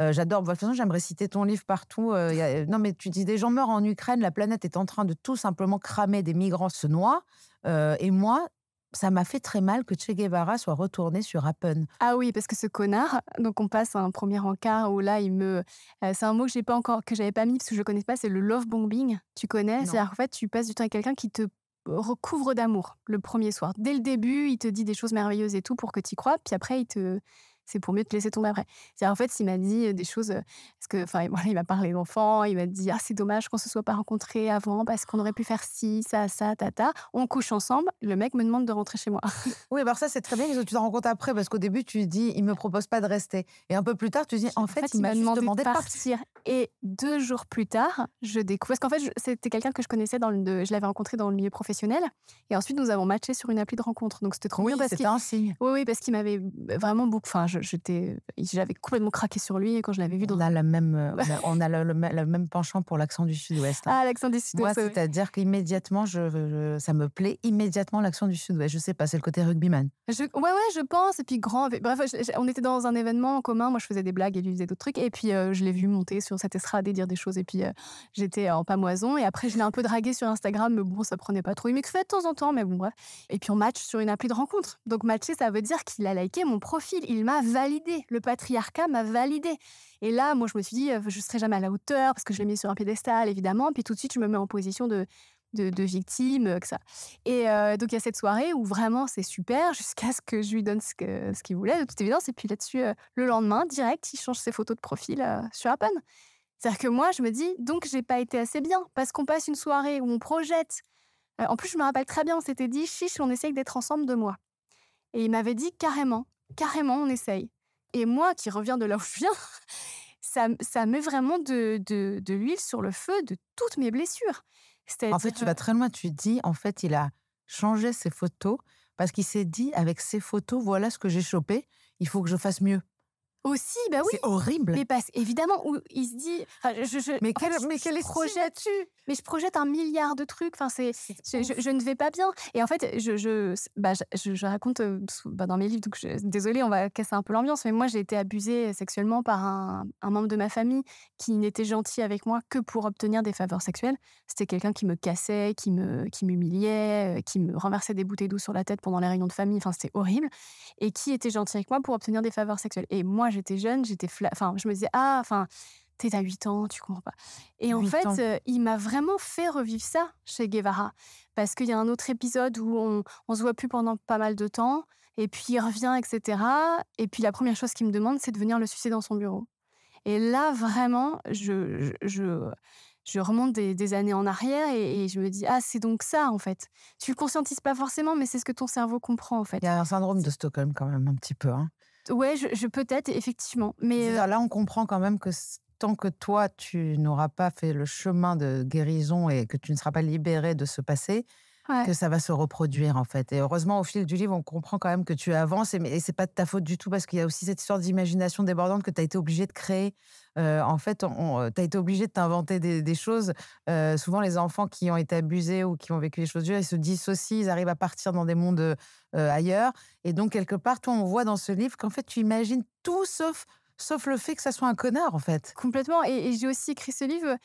Euh, J'adore. De toute façon, j'aimerais citer ton livre partout. euh, il y a- non, mais tu dis des gens meurent en Ukraine, la planète est en train de tout simplement cramer, des migrants se noient. Euh, et moi, ça m'a fait très mal que Che Guevara soit retourné sur Appen. Ah oui, parce que ce connard, donc on passe à un premier encart où là, il me. euh, c'est un mot que j'ai pas encore, que j'avais pas mis parce que je connais pas, c'est le love bombing. Tu connais? C'est-à-dire qu'en fait, tu passes du temps avec quelqu'un qui te recouvre d'amour le premier soir. Dès le début, il te dit des choses merveilleuses et tout pour que tu y crois, puis après, il te. C'est pour mieux te laisser tomber après. C'est-à-dire, en fait, il m'a dit des choses. Parce que, enfin, voilà, il m'a parlé d'enfants, il m'a dit Ah, c'est dommage qu'on se soit pas rencontrés avant parce qu'on aurait pu faire ci, ça, ça, tata. On couche ensemble, le mec me demande de rentrer chez moi. [laughs] Oui, alors ça, c'est très bien tu t'en rends compte après, parce qu'au début, tu dis, il me propose pas de rester. Et un peu plus tard, tu dis, en fait, il m'a demandé de partir. Et deux jours plus tard, je découvre. Parce qu'en fait, c'était quelqu'un que je connaissais dans le. de- Je l'avais rencontré dans le milieu professionnel. Et ensuite, nous avons matché sur une appli de rencontre. Donc, c'était trop Oui, bien parce un signe. Oui, oui, parce qu'il m'avait vraiment beaucoup. Enfin, j'étais, j'avais complètement craqué sur lui quand je l'avais vu dans. On a, la même, euh, on a, le, le même- le même penchant pour l'accent du Sud-Ouest. hein. Ah, l'accent des sud Moi, c'est-à-dire qu'immédiatement, je, je- ça me plaît immédiatement l'accent du Sud-Ouest. Je sais pas, c'est le côté rugbyman. Je, ouais, ouais, je pense. Et puis grand. Bref, je- on était dans un événement en commun. Moi, je faisais des blagues et lui faisait d'autres trucs. Et puis, euh, je l'ai vu monter sur cette estrade et dire des choses. Et puis, euh, j'étais en pamoison. Et après, je l'ai un peu dragué sur Instagram. Mais bon, ça prenait pas trop. Il m'écrivait de temps en temps. Mais bon, bref. Et puis, on match sur une appli de rencontre. Donc, matcher, ça veut dire qu'il a liké mon profil. Il m'a validé. Le patriarcat m'a validé. Et là, moi, je me suis dit, je serai jamais à la hauteur parce que je l'ai mis sur un piédestal, évidemment. Puis, tout de suite, je me mets en position de. De, victime, que ça. Et donc, il y a cette soirée où vraiment c'est super jusqu'à ce que je lui donne ce qu'il voulait, de toute évidence. Et puis là-dessus, le lendemain, direct, il change ses photos de profil sur Appen. C'est-à-dire que moi, je me dis, donc, j'ai pas été assez bien parce qu'on passe une soirée où on projette. En plus, je me rappelle très bien, on s'était dit, chiche, on essaye d'être ensemble deux mois. Et il m'avait dit carrément, carrément, on essaye. Et moi, qui reviens de là où je viens, [laughs] ça, ça met vraiment de, de, de l'huile sur le feu de toutes mes blessures. En fait, tu vas très loin. Tu dis, en fait, il a changé ses photos parce qu'il s'est dit, avec ces photos, voilà ce que j'ai chopé. Il faut que je fasse mieux. Aussi, bah oui. C'est horrible. Mais parce évidemment, où il se dit. je, je- Mais en fait, quel, je- mais je quel projette, as-tu mais je projette un milliard de trucs. Enfin, c'est, je, je- je ne vais pas bien. Et en fait, je, je, bah, je, raconte euh, bah, dans mes livres. Donc, je- désolée, on va casser un peu l'ambiance, mais moi, j'ai été abusée sexuellement par un, un membre de ma famille qui n'était gentil avec moi que pour obtenir des faveurs sexuelles. C'était quelqu'un qui me cassait, qui me, qui m'humiliait, euh, qui me renversait des bouteilles d'eau sur la tête pendant les réunions de famille. Enfin, c'était horrible. Et qui était gentil avec moi pour obtenir des faveurs sexuelles. Et moi, j'étais jeune, j'étais, enfin, je me disais ah, enfin. T'es à 8 ans, tu comprends pas. Et en fait, euh, il m'a vraiment fait revivre ça chez Guevara. Parce qu'il y a un autre épisode où on, on se voit plus pendant pas mal de temps, et puis il revient, etc. Et puis la première chose qu'il me demande, c'est de venir le sucer dans son bureau. Et là, vraiment, je, je, je, je remonte des, des années en arrière et, et je me dis, ah, c'est donc ça, en fait. Tu le conscientises pas forcément, mais c'est ce que ton cerveau comprend, en fait. Il y a un syndrome de Stockholm quand même, un petit peu. hein. Ouais, je, je peut-être, effectivement. Mais euh, Là, on comprend quand même que tant que toi, tu n'auras pas fait le chemin de guérison et que tu ne seras pas libéré de ce passé, ouais. que ça va se reproduire en fait. Et heureusement, au fil du livre, on comprend quand même que tu avances et, mais- et c'est pas de ta faute du tout parce qu'il y a aussi cette histoire d'imagination débordante que tu as été obligé de créer. Euh, en fait, tu as été obligé de t'inventer des, des choses. Euh, souvent, les enfants qui ont été abusés ou qui ont vécu des choses dures, ils se dissocient, ils arrivent à partir dans des mondes euh, ailleurs. Et donc, quelque part, toi, on voit dans ce livre qu'en fait, tu imagines tout sauf, sauf le fait que ça soit un connard, en fait. Complètement. Et, et j'ai aussi écrit ce livre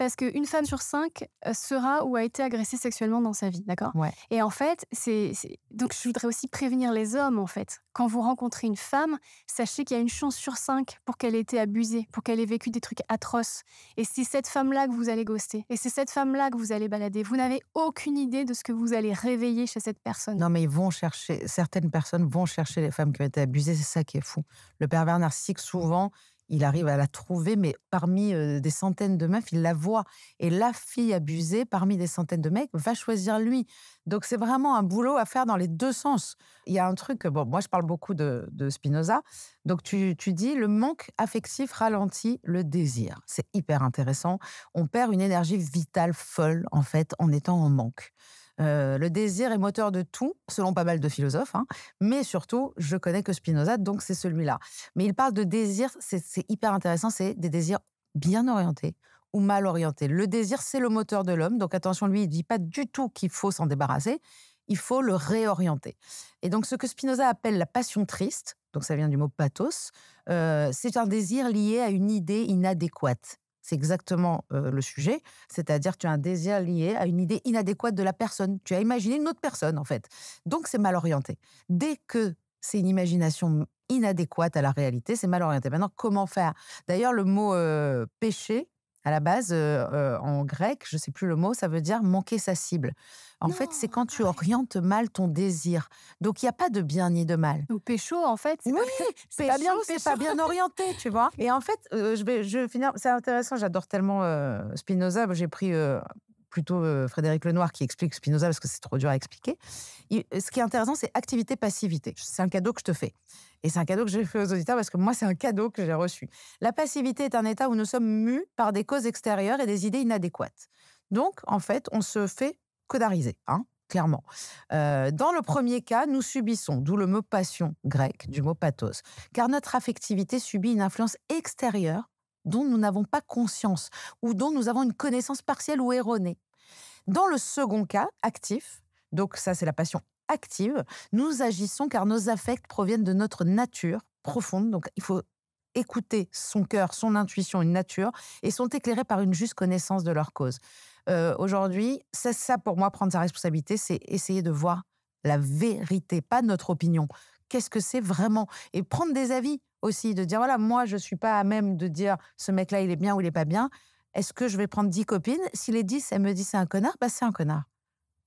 parce qu'une femme sur cinq euh, sera ou a été agressée sexuellement dans sa vie, d'accord? Ouais. Et en fait, c'est- donc je voudrais aussi prévenir les hommes en fait. Quand vous rencontrez une femme, sachez qu'il y a une chance sur cinq pour qu'elle ait été abusée, pour qu'elle ait vécu des trucs atroces. Et c'est cette femme-là que vous allez ghoster. Et c'est cette femme-là que vous allez balader. Vous n'avez aucune idée de ce que vous allez réveiller chez cette personne. Non, mais ils vont chercher, certaines personnes vont chercher les femmes qui ont été abusées, c'est ça qui est fou. Le pervers narcissique, souvent, il arrive à la trouver, mais parmi des centaines de meufs, il la voit. Et la fille abusée, parmi des centaines de mecs, va choisir lui. Donc c'est vraiment un boulot à faire dans les deux sens. Il y a un truc, bon, moi je parle beaucoup de, de Spinoza, donc tu, tu dis le manque affectif ralentit le désir. C'est hyper intéressant. On perd une énergie vitale folle, en fait, en étant en manque. Euh, le désir est moteur de tout, selon pas mal de philosophes, hein. mais surtout, je connais que Spinoza, donc c'est celui-là. Mais il parle de désir, c'est hyper intéressant, c'est des désirs bien orientés ou mal orientés. Le désir, c'est le moteur de l'homme, donc attention, lui, il dit pas du tout qu'il faut s'en débarrasser, il faut le réorienter. Et donc, ce que Spinoza appelle la passion triste, donc ça vient du mot pathos, euh, c'est un désir lié à une idée inadéquate. C'est exactement le sujet, c'est-à-dire tu as un désir lié à une idée inadéquate de la personne. Tu as imaginé une autre personne, en fait. Donc, c'est mal orienté. Dès que c'est une imagination inadéquate à la réalité, c'est mal orienté. Maintenant, comment faire? D'ailleurs, le mot péché, à la base, euh, en grec, je ne sais plus le mot, ça veut dire manquer sa cible. En Non, fait, c'est quand tu arrête. orientes mal ton désir. Donc, il n'y a pas de bien ni de mal. Donc pécho, en fait, c'est Oui, pas, [laughs] c'est pas bien c'est pas bien orienté, tu vois. [laughs] Et en fait, euh, je vais, je vais finir. C'est intéressant. J'adore tellement euh, Spinoza. J'ai pris plutôt euh, Frédéric Lenoir qui explique Spinoza parce que c'est trop dur à expliquer. Il- ce qui est intéressant, c'est activité-passivité. C'est un cadeau que je te fais. Et c'est un cadeau que j'ai fait aux auditeurs parce que moi, c'est un cadeau que j'ai reçu. La passivité est un état où nous sommes mus par des causes extérieures et des idées inadéquates. Donc, en fait, on se fait codariser, hein, clairement. Euh, dans le premier cas, nous subissons, d'où le mot passion grec, du mot pathos, car notre affectivité subit une influence extérieure dont nous n'avons pas conscience ou dont nous avons une connaissance partielle ou erronée. Dans le second cas, actif, donc ça c'est la passion active, nous agissons car nos affects proviennent de notre nature profonde, donc il faut écouter son cœur, son intuition, une nature, et sont éclairés par une juste connaissance de leur cause. Euh, Aujourd'hui, c'est ça pour moi, prendre sa responsabilité, c'est essayer de voir la vérité, pas notre opinion. Qu'est-ce que c'est vraiment? Et prendre des avis aussi, de dire, voilà, moi, je suis pas à même de dire, ce mec-là, il est bien ou il est pas bien. Est-ce que je vais prendre dix copines? Si les dix, elles me disent c'est un connard, bah c'est un connard.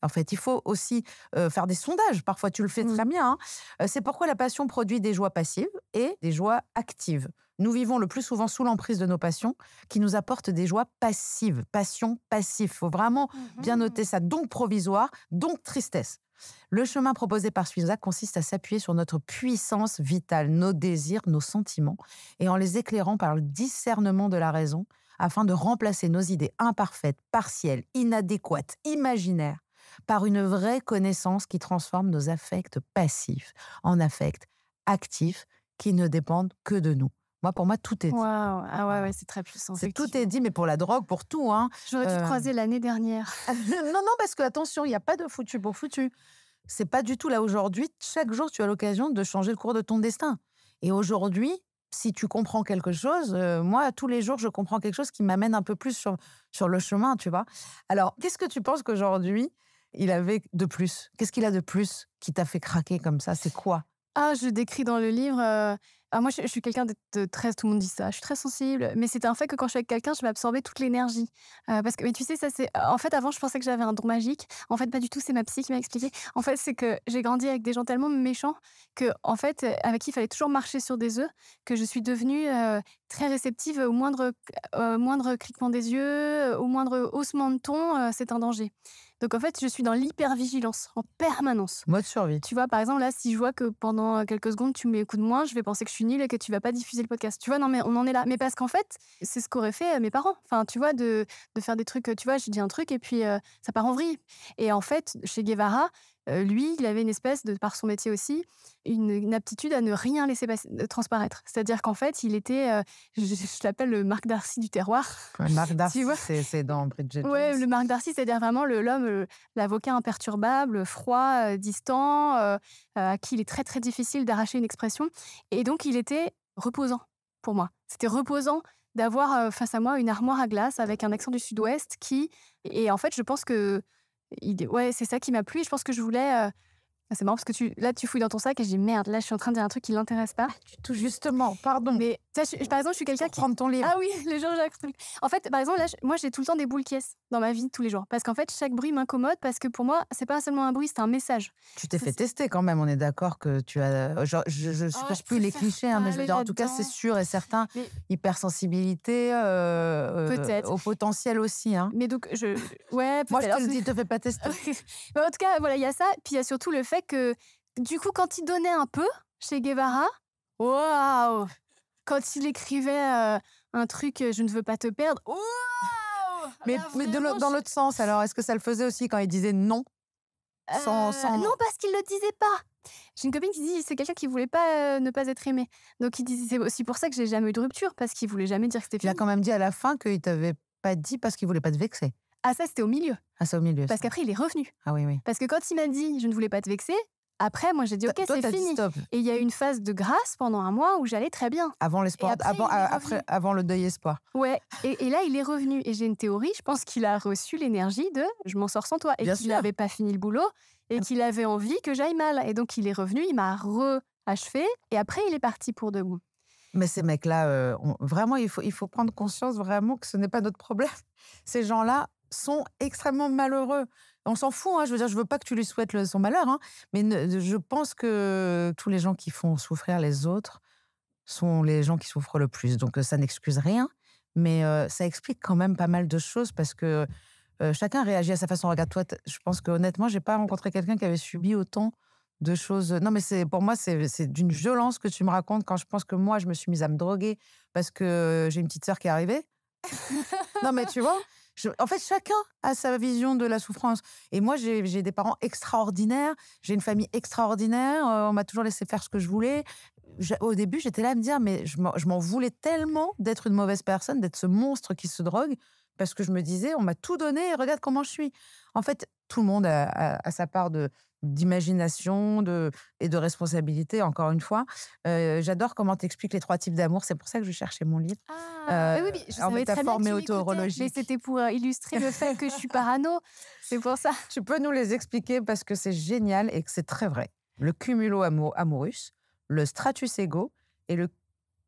En fait, il faut aussi euh, faire des sondages. Parfois, tu le fais très bien. hein. Euh, c'est pourquoi la passion produit des joies passives et des joies actives. Nous vivons le plus souvent sous l'emprise de nos passions qui nous apportent des joies passives. Passion passive. Il faut vraiment bien noter ça. Donc provisoire, donc tristesse. Le chemin proposé par Spinoza consiste à s'appuyer sur notre puissance vitale, nos désirs, nos sentiments, et en les éclairant par le discernement de la raison, afin de remplacer nos idées imparfaites, partielles, inadéquates, imaginaires, par une vraie connaissance qui transforme nos affects passifs en affects actifs qui ne dépendent que de nous. Moi, pour moi, tout est dit. Waouh, ah ouais, ouais, c'est très puissant. C'est tout est dit, mais pour la drogue, pour tout. Hein. J'aurais dû te Euh, croiser l'année dernière. [laughs] non, non, parce que attention, il n'y a pas de foutu pour foutu. C'est pas du tout là aujourd'hui. Chaque jour, tu as l'occasion de changer le cours de ton destin. Et aujourd'hui, si tu comprends quelque chose, euh, moi, tous les jours, je comprends quelque chose qui m'amène un peu plus sur, sur le chemin, tu vois. Alors, qu'est-ce que tu penses qu'aujourd'hui, il avait de plus? Qu'est-ce qu'il a de plus qui t'a fait craquer comme ça? C'est quoi? Ah, je décris dans le livre. euh, ah, moi, je, suis quelqu'un de, très. Tout le monde dit ça. Je suis très sensible. Mais c'est un fait que quand je suis avec quelqu'un, je vais absorber toute l'énergie. Euh, parce que, mais tu sais, ça, c'est. En fait, avant, je pensais que j'avais un don magique. En fait, pas du tout. C'est ma psy qui m'a expliqué. En fait, c'est que j'ai grandi avec des gens tellement méchants que, en fait, avec qui il fallait toujours marcher sur des œufs, que je suis devenue euh, très réceptive au moindre, euh, moindre cliquement des yeux, euh, au moindre haussement de ton. euh, c'est un danger. Donc, en fait, je suis dans l'hypervigilance en permanence. Mode survie. Tu vois, par exemple, là, si je vois que pendant quelques secondes, tu m'écoutes moins, je vais penser que je suis nulle et que tu vas pas diffuser le podcast. Tu vois, non, mais on en est là. Mais parce qu'en fait, c'est ce qu'auraient fait euh, mes parents. Enfin, tu vois, de, de faire des trucs, euh, tu vois, j'ai dit un truc et puis euh, ça part en vrille. Et en fait, chez Guevara, euh, lui, il avait une espèce de, par son métier aussi, une, une aptitude à ne rien laisser transparaître. C'est-à-dire qu'en fait, il était, euh, je, l'appelle le Marc Darcy du terroir. Marc [laughs] Darcy, c'est dans Bridget Jones. le Marc Darcy, c'est-à-dire vraiment l'homme, l'avocat imperturbable, froid, distant, euh, à qui il est très très difficile d'arracher une expression. Et donc, il était reposant pour moi. C'était reposant d'avoir face à moi une armoire à glace avec un accent du sud-ouest qui. Et en fait, je pense que. Ouais, c'est ça qui m'a plu. Et je pense que je voulais. Euh, ah, C'est marrant parce que tu, là, tu fouilles dans ton sac et je dis merde, là, je suis en train de dire un truc qui l'intéresse pas. Tout justement, pardon. Mais tu sais, je- par exemple, je suis quelqu'un qui. prendre ton livre. Ah oui, les gens, Jacques Truc. En fait, par exemple, là, je- moi, j'ai tout le temps des boules qui dans ma vie, tous les jours. Parce qu'en fait, chaque bruit m'incommode parce que pour moi, c'est pas seulement un bruit, c'est un message. Tu t'es fait tester quand même, on est d'accord que tu as. genre, je je Oh, cherche plus les clichés, hein, mais je veux dire, en tout cas, c'est sûr et certain. Mais- Hypersensibilité, euh, euh, au potentiel aussi. Hein. Mais donc, je. Ouais, Moi, je te le Alors, dis, te fais pas tester. [laughs] Mais en tout cas, voilà, il y a ça. Puis il y a surtout le fait que, du coup, quand il donnait un peu chez Guevara, waouh Quand il écrivait euh, un truc, euh, je ne veux pas te perdre, waouh Mais, Là, mais vraiment, l'au- dans je- l'autre sens, alors, est-ce que ça le faisait aussi quand il disait non? Sans- Euh, sans- Non, parce qu'il le disait pas. J'ai une copine qui dit c'est quelqu'un qui voulait pas euh, ne pas être aimé. Donc il disait c'est aussi pour ça que j'ai jamais eu de rupture parce qu'il voulait jamais dire que c'était Il a fini. quand même dit à la fin qu'il t'avait pas dit parce qu'il voulait pas te vexer. Ah ça c'était au milieu Ah, c'est au milieu. parce ça. qu'après il est revenu. Ah oui, oui. Parce que quand il m'a dit je ne voulais pas te vexer, après moi j'ai dit ok c'est fini. Et il y a eu une phase de grâce pendant un mois où j'allais très bien. Avant l'espoir, après, avant, euh, après, avant le deuil espoir. Ouais. Et, et là il est revenu et j'ai une théorie. Je pense qu'il a reçu l'énergie de je m'en sors sans toi et qu'il n'avait pas fini le boulot et qu'il avait envie que j'aille mal. Et donc il est revenu, il m'a re-achevé et après il est parti pour de bon. Mais ces mecs-là, euh, vraiment, il faut, il faut prendre conscience vraiment que ce n'est pas notre problème. Ces gens-là sont extrêmement malheureux. On s'en fout, hein, je veux dire, je veux pas que tu lui souhaites son malheur, hein, mais je pense que tous les gens qui font souffrir les autres sont les gens qui souffrent le plus. Donc euh, ça n'excuse rien, mais euh, ça explique quand même pas mal de choses parce que euh, chacun réagit à sa façon. Regarde, toi, je pense que honnêtement, j'ai pas rencontré quelqu'un qui avait subi autant de choses. Non, mais c'est pour moi, c'est d'une violence que tu me racontes quand je pense que moi, je me suis mise à me droguer parce que j'ai une petite sœur qui est arrivée. [laughs] non, mais tu vois, en fait, chacun a sa vision de la souffrance. Et moi, j'ai des parents extraordinaires, j'ai une famille extraordinaire, euh, on m'a toujours laissé faire ce que je voulais. Au début, j'étais là à me dire, mais je m'en voulais tellement d'être une mauvaise personne, d'être ce monstre qui se drogue, parce que je me disais, on m'a tout donné, et regarde comment je suis. En fait, tout le monde a, a- a sa part de d'imagination de, et de responsabilité, encore une fois. Euh, J'adore comment tu expliques les trois types d'amour, c'est pour ça que je cherchais mon livre. Ah, Euh, oui, oui, je en savais très bien métaphore, mais auto-horologique. Mais c'était pour euh, illustrer le fait que je suis parano. C'est pour ça. Tu peux nous les expliquer parce que c'est génial et que c'est très vrai. Le cumulo amo- amorus, le stratus ego et le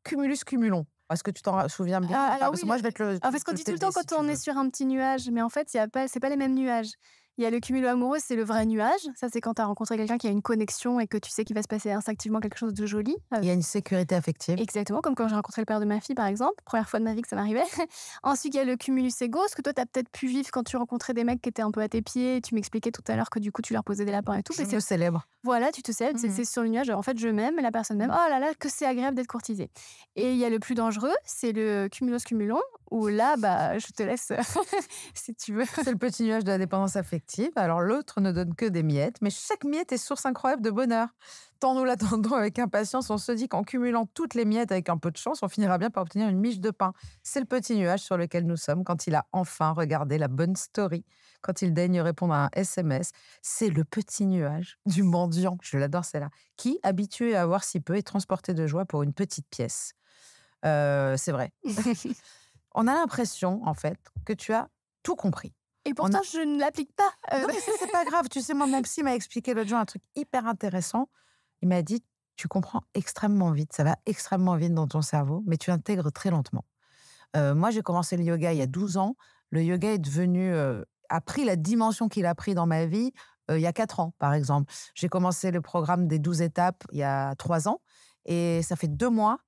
cumulus cumulon. Est-ce que tu t'en souviens bien? Ah, alors Parce que oui, moi, je vais te le. En fait, ce qu'on dit tout le temps quand on est sur un petit nuage, mais en fait, pas, c'est pas les mêmes nuages. Il y a le cumulo amoureux, c'est le vrai nuage. Ça, c'est quand tu as rencontré quelqu'un qui a une connexion et que tu sais qu'il va se passer instinctivement quelque chose de joli. Euh, Il y a une sécurité affective. Exactement, comme quand j'ai rencontré le père de ma fille, par exemple. Première fois de ma vie que ça m'arrivait. [laughs] Ensuite, il y a le cumulus ego, ce que toi, tu as peut-être pu vivre quand tu rencontrais des mecs qui étaient un peu à tes pieds. Tu m'expliquais tout à l'heure que du coup, tu leur posais des lapins et tout. Je mais me célèbre. Voilà, tu te c'est Mhm. c'est sur le nuage. En fait, je m'aime, la personne m'aime. Oh là là, que c'est agréable d'être courtisé. Et il y a le plus dangereux, c'est le cumulus cumulon, où là, bah, je te laisse, [laughs] si tu veux. C'est le petit nuage de la dépendance affective. Alors l'autre ne donne que des miettes, mais chaque miette est source incroyable de bonheur. Tant nous l'attendons [laughs] avec impatience, on se dit qu'en cumulant toutes les miettes avec un peu de chance, on finira bien par obtenir une miche de pain. C'est le petit nuage sur lequel nous sommes quand il a enfin regardé la bonne story, quand il daigne répondre à un SMS. C'est le petit nuage du mendiant, je l'adore celle-là, qui, habitué à avoir si peu, est transporté de joie pour une petite pièce. Euh, c'est vrai. [laughs] On a l'impression, en fait, que tu as tout compris. Et pourtant, je ne l'applique pas. Euh, Non, mais c'est pas grave. Tu sais, moi, mon psy m'a expliqué l'autre jour un truc hyper intéressant. Il m'a dit Tu comprends extrêmement vite, ça va extrêmement vite dans ton cerveau, mais tu intègres très lentement. Euh, moi, j'ai commencé le yoga il y a 12 ans. Le yoga est devenu. euh, a pris la dimension qu'il a pris dans ma vie il y a 4 ans, par exemple. J'ai commencé le programme des 12 étapes il y a 3 ans. Et ça fait deux mois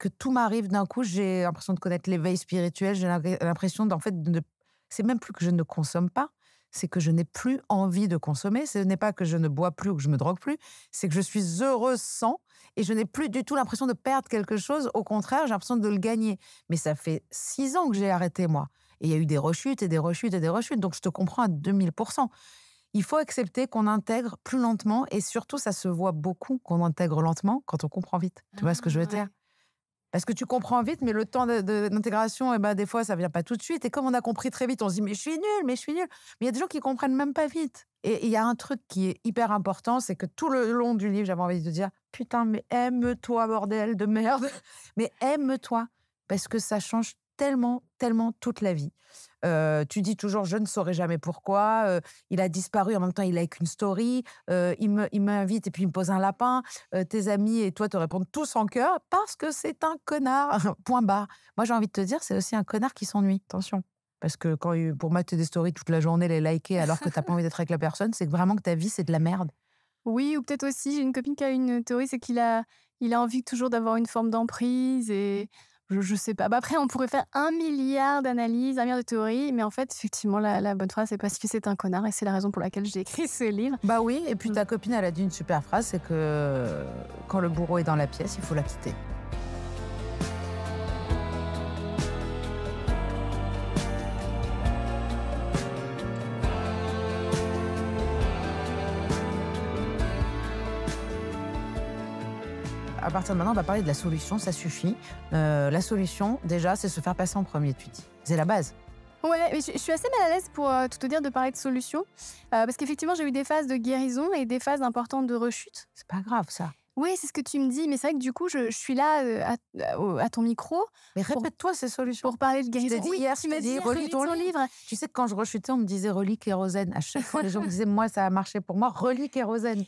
que tout m'arrive d'un coup. J'ai l'impression de connaître l'éveil spirituel. J'ai l'impression d'en fait de ne c'est même plus que je ne consomme pas, c'est que je n'ai plus envie de consommer. Ce n'est pas que je ne bois plus ou que je me drogue plus, c'est que je suis heureuse sans et je n'ai plus du tout l'impression de perdre quelque chose. Au contraire, j'ai l'impression de le gagner. Mais ça fait six ans que j'ai arrêté, moi. Et il y a eu des rechutes et des rechutes et des rechutes. Donc je te comprends à 2000%. Il faut accepter qu'on intègre plus lentement et surtout, ça se voit beaucoup qu'on intègre lentement quand on comprend vite. Tu vois ce que je veux Ah, dire? Parce que tu comprends vite, mais le temps de- de- d'intégration, eh ben, des fois, ça vient pas tout de suite. Et comme on a compris très vite, on se dit, mais je suis nul, mais je suis nul. Mais il y a des gens qui comprennent même pas vite. Et il y a un truc qui est hyper important, c'est que tout le long du livre, j'avais envie de dire, putain, mais aime-toi, bordel de merde. [laughs] Mais aime-toi. parce que ça change tellement, tellement toute la vie. Euh, tu dis toujours, je ne saurais jamais pourquoi. euh, il a disparu, en même temps, il a qu'une story. euh, il m'invite et puis il me pose un lapin. tes amis et toi te répondent tous en cœur parce que c'est un connard. [laughs] Point barre. Moi, j'ai envie de te dire, c'est aussi un connard qui s'ennuie. Attention. Parce que quand, pour mettre des stories toute la journée, les liker alors que t'as pas envie d'être avec la personne, c'est vraiment que ta vie, c'est de la merde. Oui, ou peut-être aussi, j'ai une copine qui a une théorie, c'est qu'il a, il a envie toujours d'avoir une forme d'emprise et je, je sais pas. Bah après, on pourrait faire un milliard d'analyses, un milliard de théories, mais en fait, effectivement, la, la bonne phrase, c'est parce que c'est un connard et c'est la raison pour laquelle j'ai écrit ce livre. Bah oui, et puis Mm. ta copine, elle a dit une super phrase, c'est que quand le bourreau est dans la pièce, il faut la quitter. À partir de maintenant, on va parler de la solution, ça suffit. Euh, la solution, déjà, c'est se faire passer en premier, tu dis. C'est la base. Ouais, mais je, je suis assez mal à l'aise pour euh, tout te dire de parler de solutions, euh, parce qu'effectivement, j'ai eu des phases de guérison et des phases importantes de rechute. C'est pas grave, ça. Oui, c'est ce que tu me dis, mais c'est vrai que du coup, je, je suis là euh, à, ton micro Mais Pour- répète-toi ces solutions. pour parler de guérison. dit Oui, hier, tu m'as dit, relis relis ton ton livre. livre. Tu sais que quand je rechutais, on me disait relis kérosène. À chaque fois, les gens me disaient moi, ça a marché pour moi, relis kérosène.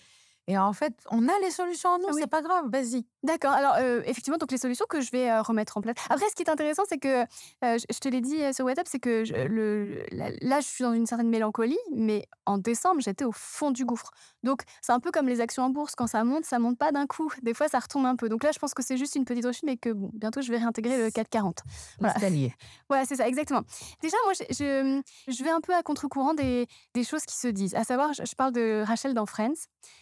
Et en fait, on a les solutions en nous, Oui. c'est pas grave, vas-y. D'accord. Alors, euh, effectivement, donc les solutions que je vais euh, remettre en place. Après, ce qui est intéressant, c'est que, euh, je, te l'ai dit sur WhatsApp, c'est que je- le, là, là, je suis dans une certaine mélancolie, mais en décembre, j'étais au fond du gouffre. Donc, c'est un peu comme les actions en bourse. Quand ça monte, ça monte pas d'un coup. [laughs] Des fois, ça retombe un peu. Donc là, je pense que c'est juste une petite rechute, mais que bon, bientôt, je vais réintégrer le 440. Voilà. L'escalier. Ouais, [laughs] c'est ça, exactement. Déjà, moi, je, je, je vais un peu à contre-courant des, des choses qui se disent. À savoir, je, je parle de Rachel dans Friends,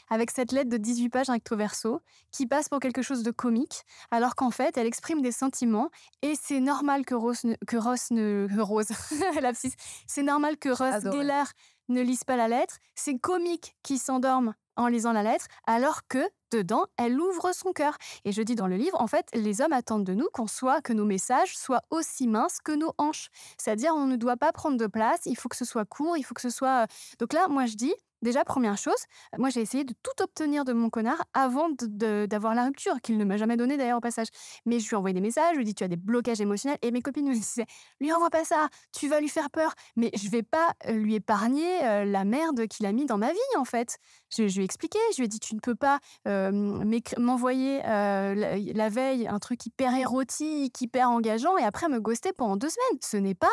avec cette lettre de 18 pages recto verso, qui passe pour quelque chose de comique, alors qu'en fait, elle exprime des sentiments, et c'est normal que Rose ne, que Ross ne, que Rose, [laughs] c'est normal que Ross adoré. Geller ne lise pas la lettre. C'est comique qu'il s'endorme en lisant la lettre, alors que dedans, elle ouvre son cœur. Et je dis dans le livre, en fait, les hommes attendent de nous qu'on soit, que nos messages soient aussi minces que nos hanches. C'est-à-dire, on ne doit pas prendre de place, il faut que ce soit court, il faut que ce soit. Donc là, moi, je dis. Déjà, première chose, moi j'ai essayé de tout obtenir de mon connard avant d'avoir la rupture, qu'il ne m'a jamais donné d'ailleurs au passage. Mais je lui ai envoyé des messages, je lui ai dit tu as des blocages émotionnels, et mes copines me disaient lui envoie pas ça, tu vas lui faire peur. Mais je vais pas euh, lui épargner euh, la merde qu'il a mis dans ma vie en fait. Je, lui ai expliqué, je lui ai dit tu ne peux pas m'envoyer euh, la, la veille un truc hyper érotique, hyper engageant, et après me ghoster pendant deux semaines. Ce n'est pas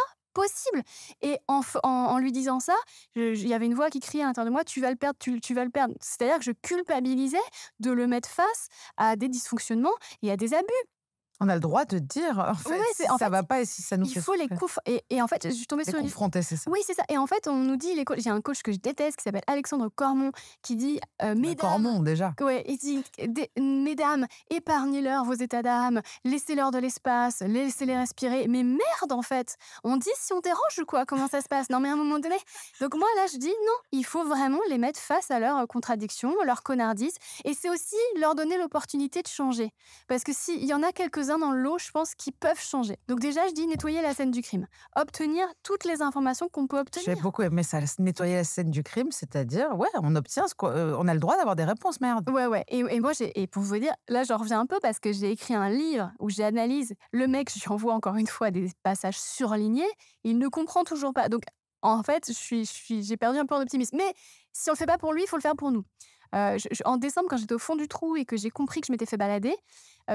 Et en, lui disant ça, il y avait une voix qui criait à l'intérieur de moi, tu vas le perdre, tu, tu vas le perdre. C'est-à-dire que je culpabilisais de le mettre face à des dysfonctionnements et à des abus. On a le droit de dire, en fait, Ouais, si c'est- en ça fait, va pas et si ça nous Il fait faut les coups. Et, et en fait, je suis tombée Les sur une confronter, c'est ça. oui, c'est ça. Et en fait, on nous dit, j'ai un coach que je déteste qui s'appelle Alexandre Cormon, qui dit euh, Mesdames, Cormon, déjà. Ouais, il dit Mesdames, épargnez-leur vos états d'âme, laissez-leur de l'espace, laissez-les respirer. Mais merde, en fait On dit si on dérange ou quoi Comment ça se passe? Non, mais à un moment donné. Donc, moi, là, je dis non, il faut vraiment les mettre face à leurs contradictions, leurs connardises. Et c'est aussi leur donner l'opportunité de changer. Parce que s'il y en a quelques-uns dans le lot, je pense qu'ils peuvent changer. Donc, déjà, je dis nettoyer la scène du crime. Obtenir toutes les informations qu'on peut obtenir. J'ai beaucoup aimé ça, nettoyer la scène du crime, c'est-à-dire, ouais, on obtient ce qu'on euh, on a le droit d'avoir des réponses, merde. Ouais, ouais. Et, et moi, j'ai, et pour vous dire, là, j'en reviens un peu parce que j'ai écrit un livre où j'analyse le mec, je lui envoie encore une fois des passages surlignés, il ne comprend toujours pas. Donc, en fait, je suis, je suis, j'ai perdu un peu en optimisme. Mais si on le fait pas pour lui, il faut le faire pour nous. Euh, je- je- en décembre, quand j'étais au fond du trou et que j'ai compris que je m'étais fait balader,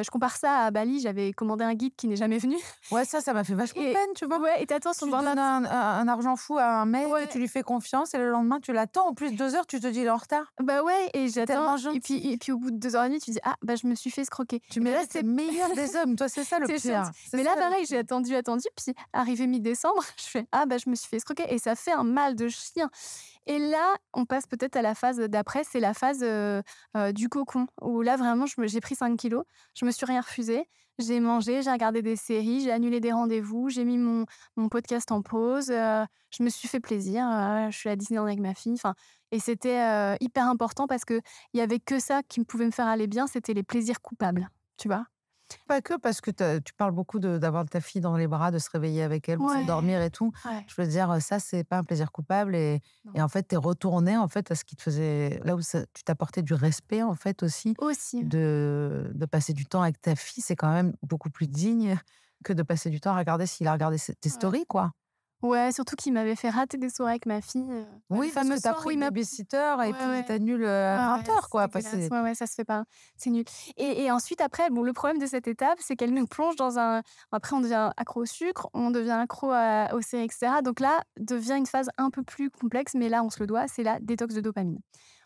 je compare ça à Bali, j'avais commandé un guide qui n'est jamais venu. Ouais, ça, ça m'a fait vachement Et- peine, tu vois. Ouais, et t'attends sur Tu donnes un, un- argent fou à un mec, Ouais. tu lui fais confiance et le lendemain, tu l'attends. En plus, deux heures, tu te dis, il est en retard. Bah ouais, et j'attends. Et puis, et puis au bout de deux heures et demie, tu dis Ah, bah je me suis fait escroquer. Tu Mais là, mérites c'est le meilleur [laughs] des hommes. Toi, c'est ça le pire. Mais là, pareil, j'ai attendu, attendu, puis arrivé mi-décembre, [laughs] je fais ah bah je me suis fait escroquer et ça fait un mal de chien. Et là, on passe peut-être à la phase d'après, c'est la phase du cocon où là vraiment, j'ai pris 5 kilos, je me suis rien refusé, j'ai mangé, j'ai regardé des séries, j'ai annulé des rendez-vous, j'ai mis mon, podcast en pause, je me suis fait plaisir, je suis à Disneyland avec ma fille. Et c'était hyper important parce que il y avait que ça qui pouvait me faire aller bien, c'était les plaisirs coupables, tu vois? Pas que parce que tu parles beaucoup de- d'avoir ta fille dans les bras, de se réveiller avec elle, de Ouais. s'endormir et tout. Ouais. Je veux dire, ça, c'est pas un plaisir coupable. Et, en fait, tu es retourné en fait, à ce qui te faisait. Là où ça- tu t'apportais du respect, en fait, aussi, Aussi. de, de passer du temps avec ta fille. C'est quand même beaucoup plus digne que de passer du temps à regarder s'il a regardé tes stories, quoi. Ouais, surtout qu'il m'avait fait rater des soirées avec ma fille. euh, Oui, parce que t'as pris une babysitter et puis t'annules à Ah 20 ouais, heures, quoi. Ouais, ouais, ça se fait pas. C'est nul. Et, et ensuite, après, bon, le problème de cette étape, c'est qu'elle nous plonge dans un. Après, on devient accro au sucre, on devient accro à- aux séries, etc. Donc là, devient une phase un peu plus complexe, mais là, on se le doit, c'est la détox de dopamine.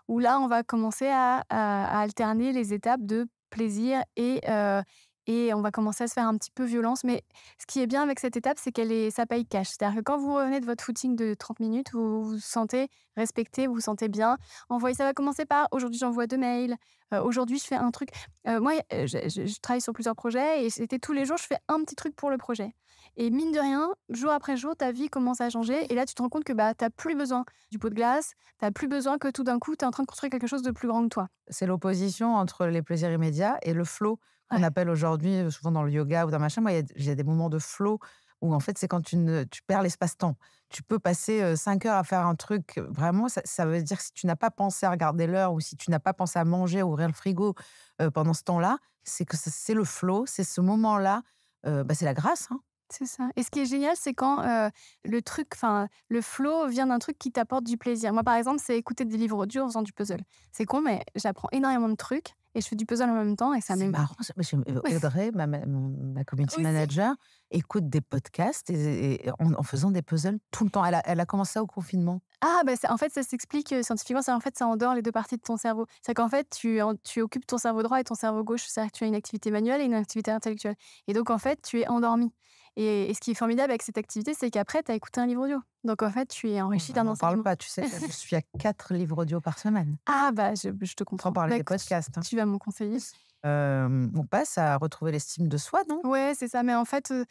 Où là, on va commencer à, à- à alterner les étapes de plaisir et. euh, et on va commencer à se faire un petit peu violence. Mais ce qui est bien avec cette étape, c'est qu'elle est, ça paye cash. C'est-à-dire que quand vous revenez de votre footing de 30 minutes, vous vous sentez respecté, vous vous sentez bien. Envoyer, ça va commencer par aujourd'hui j'envoie deux mails, euh, aujourd'hui je fais un truc. Euh, moi, euh, je, travaille sur plusieurs projets et c'était tous les jours je fais un petit truc pour le projet. Et mine de rien, jour après jour, ta vie commence à changer et là tu te rends compte que bah, tu n'as plus besoin du pot de glace, tu n'as plus besoin que tout d'un coup tu es en train de construire quelque chose de plus grand que toi. C'est l'opposition entre les plaisirs immédiats et le flow qu'on Ouais. appelle aujourd'hui, euh, souvent dans le yoga ou dans machin. Moi, il y a- des moments de flow où en fait, c'est quand tu, ne, tu perds l'espace-temps. Tu peux passer cinq heures à faire un truc. Vraiment, ça, ça veut dire que si tu n'as pas pensé à regarder l'heure ou si tu n'as pas pensé à manger, à ouvrir le frigo euh, pendant ce temps-là, c'est que c'est le flow, c'est ce moment-là. euh, bah, c'est la grâce. hein. C'est ça. Et ce qui est génial, c'est quand euh, le truc, enfin, le flow vient d'un truc qui t'apporte du plaisir. Moi, par exemple, c'est écouter des livres audio en faisant du puzzle. C'est con, mais j'apprends énormément de trucs et je fais du puzzle en même temps et ça C'est me. marrant. ça. Euh, Audrey, ma, ma, ma community manager, écoute des podcasts et, et en, en faisant des puzzles tout le temps. Elle a, elle a commencé ça au confinement. Ah, bah, c'est- en fait, ça s'explique euh, scientifiquement. C'est en fait, ça endort les deux parties de ton cerveau. C'est qu'en fait, tu, tu occupes ton cerveau droit et ton cerveau gauche. C'est-à-dire que tu as une activité manuelle et une activité intellectuelle. Et donc, en fait, tu es endormi. Et, et ce qui est formidable avec cette activité, c'est qu'après, tu as écouté un livre audio. Donc, en fait, tu es enrichi On d'un n'en parle enseignement. pas, tu sais. Je suis à quatre livres audio par semaine. Ah, bah, je, je te comprends. Sans parler Bah, des podcasts. hein. Tu vas me conseiller. Euh, on passe à retrouver l'estime de soi, non? Ouais, c'est ça. Mais en fait, euh,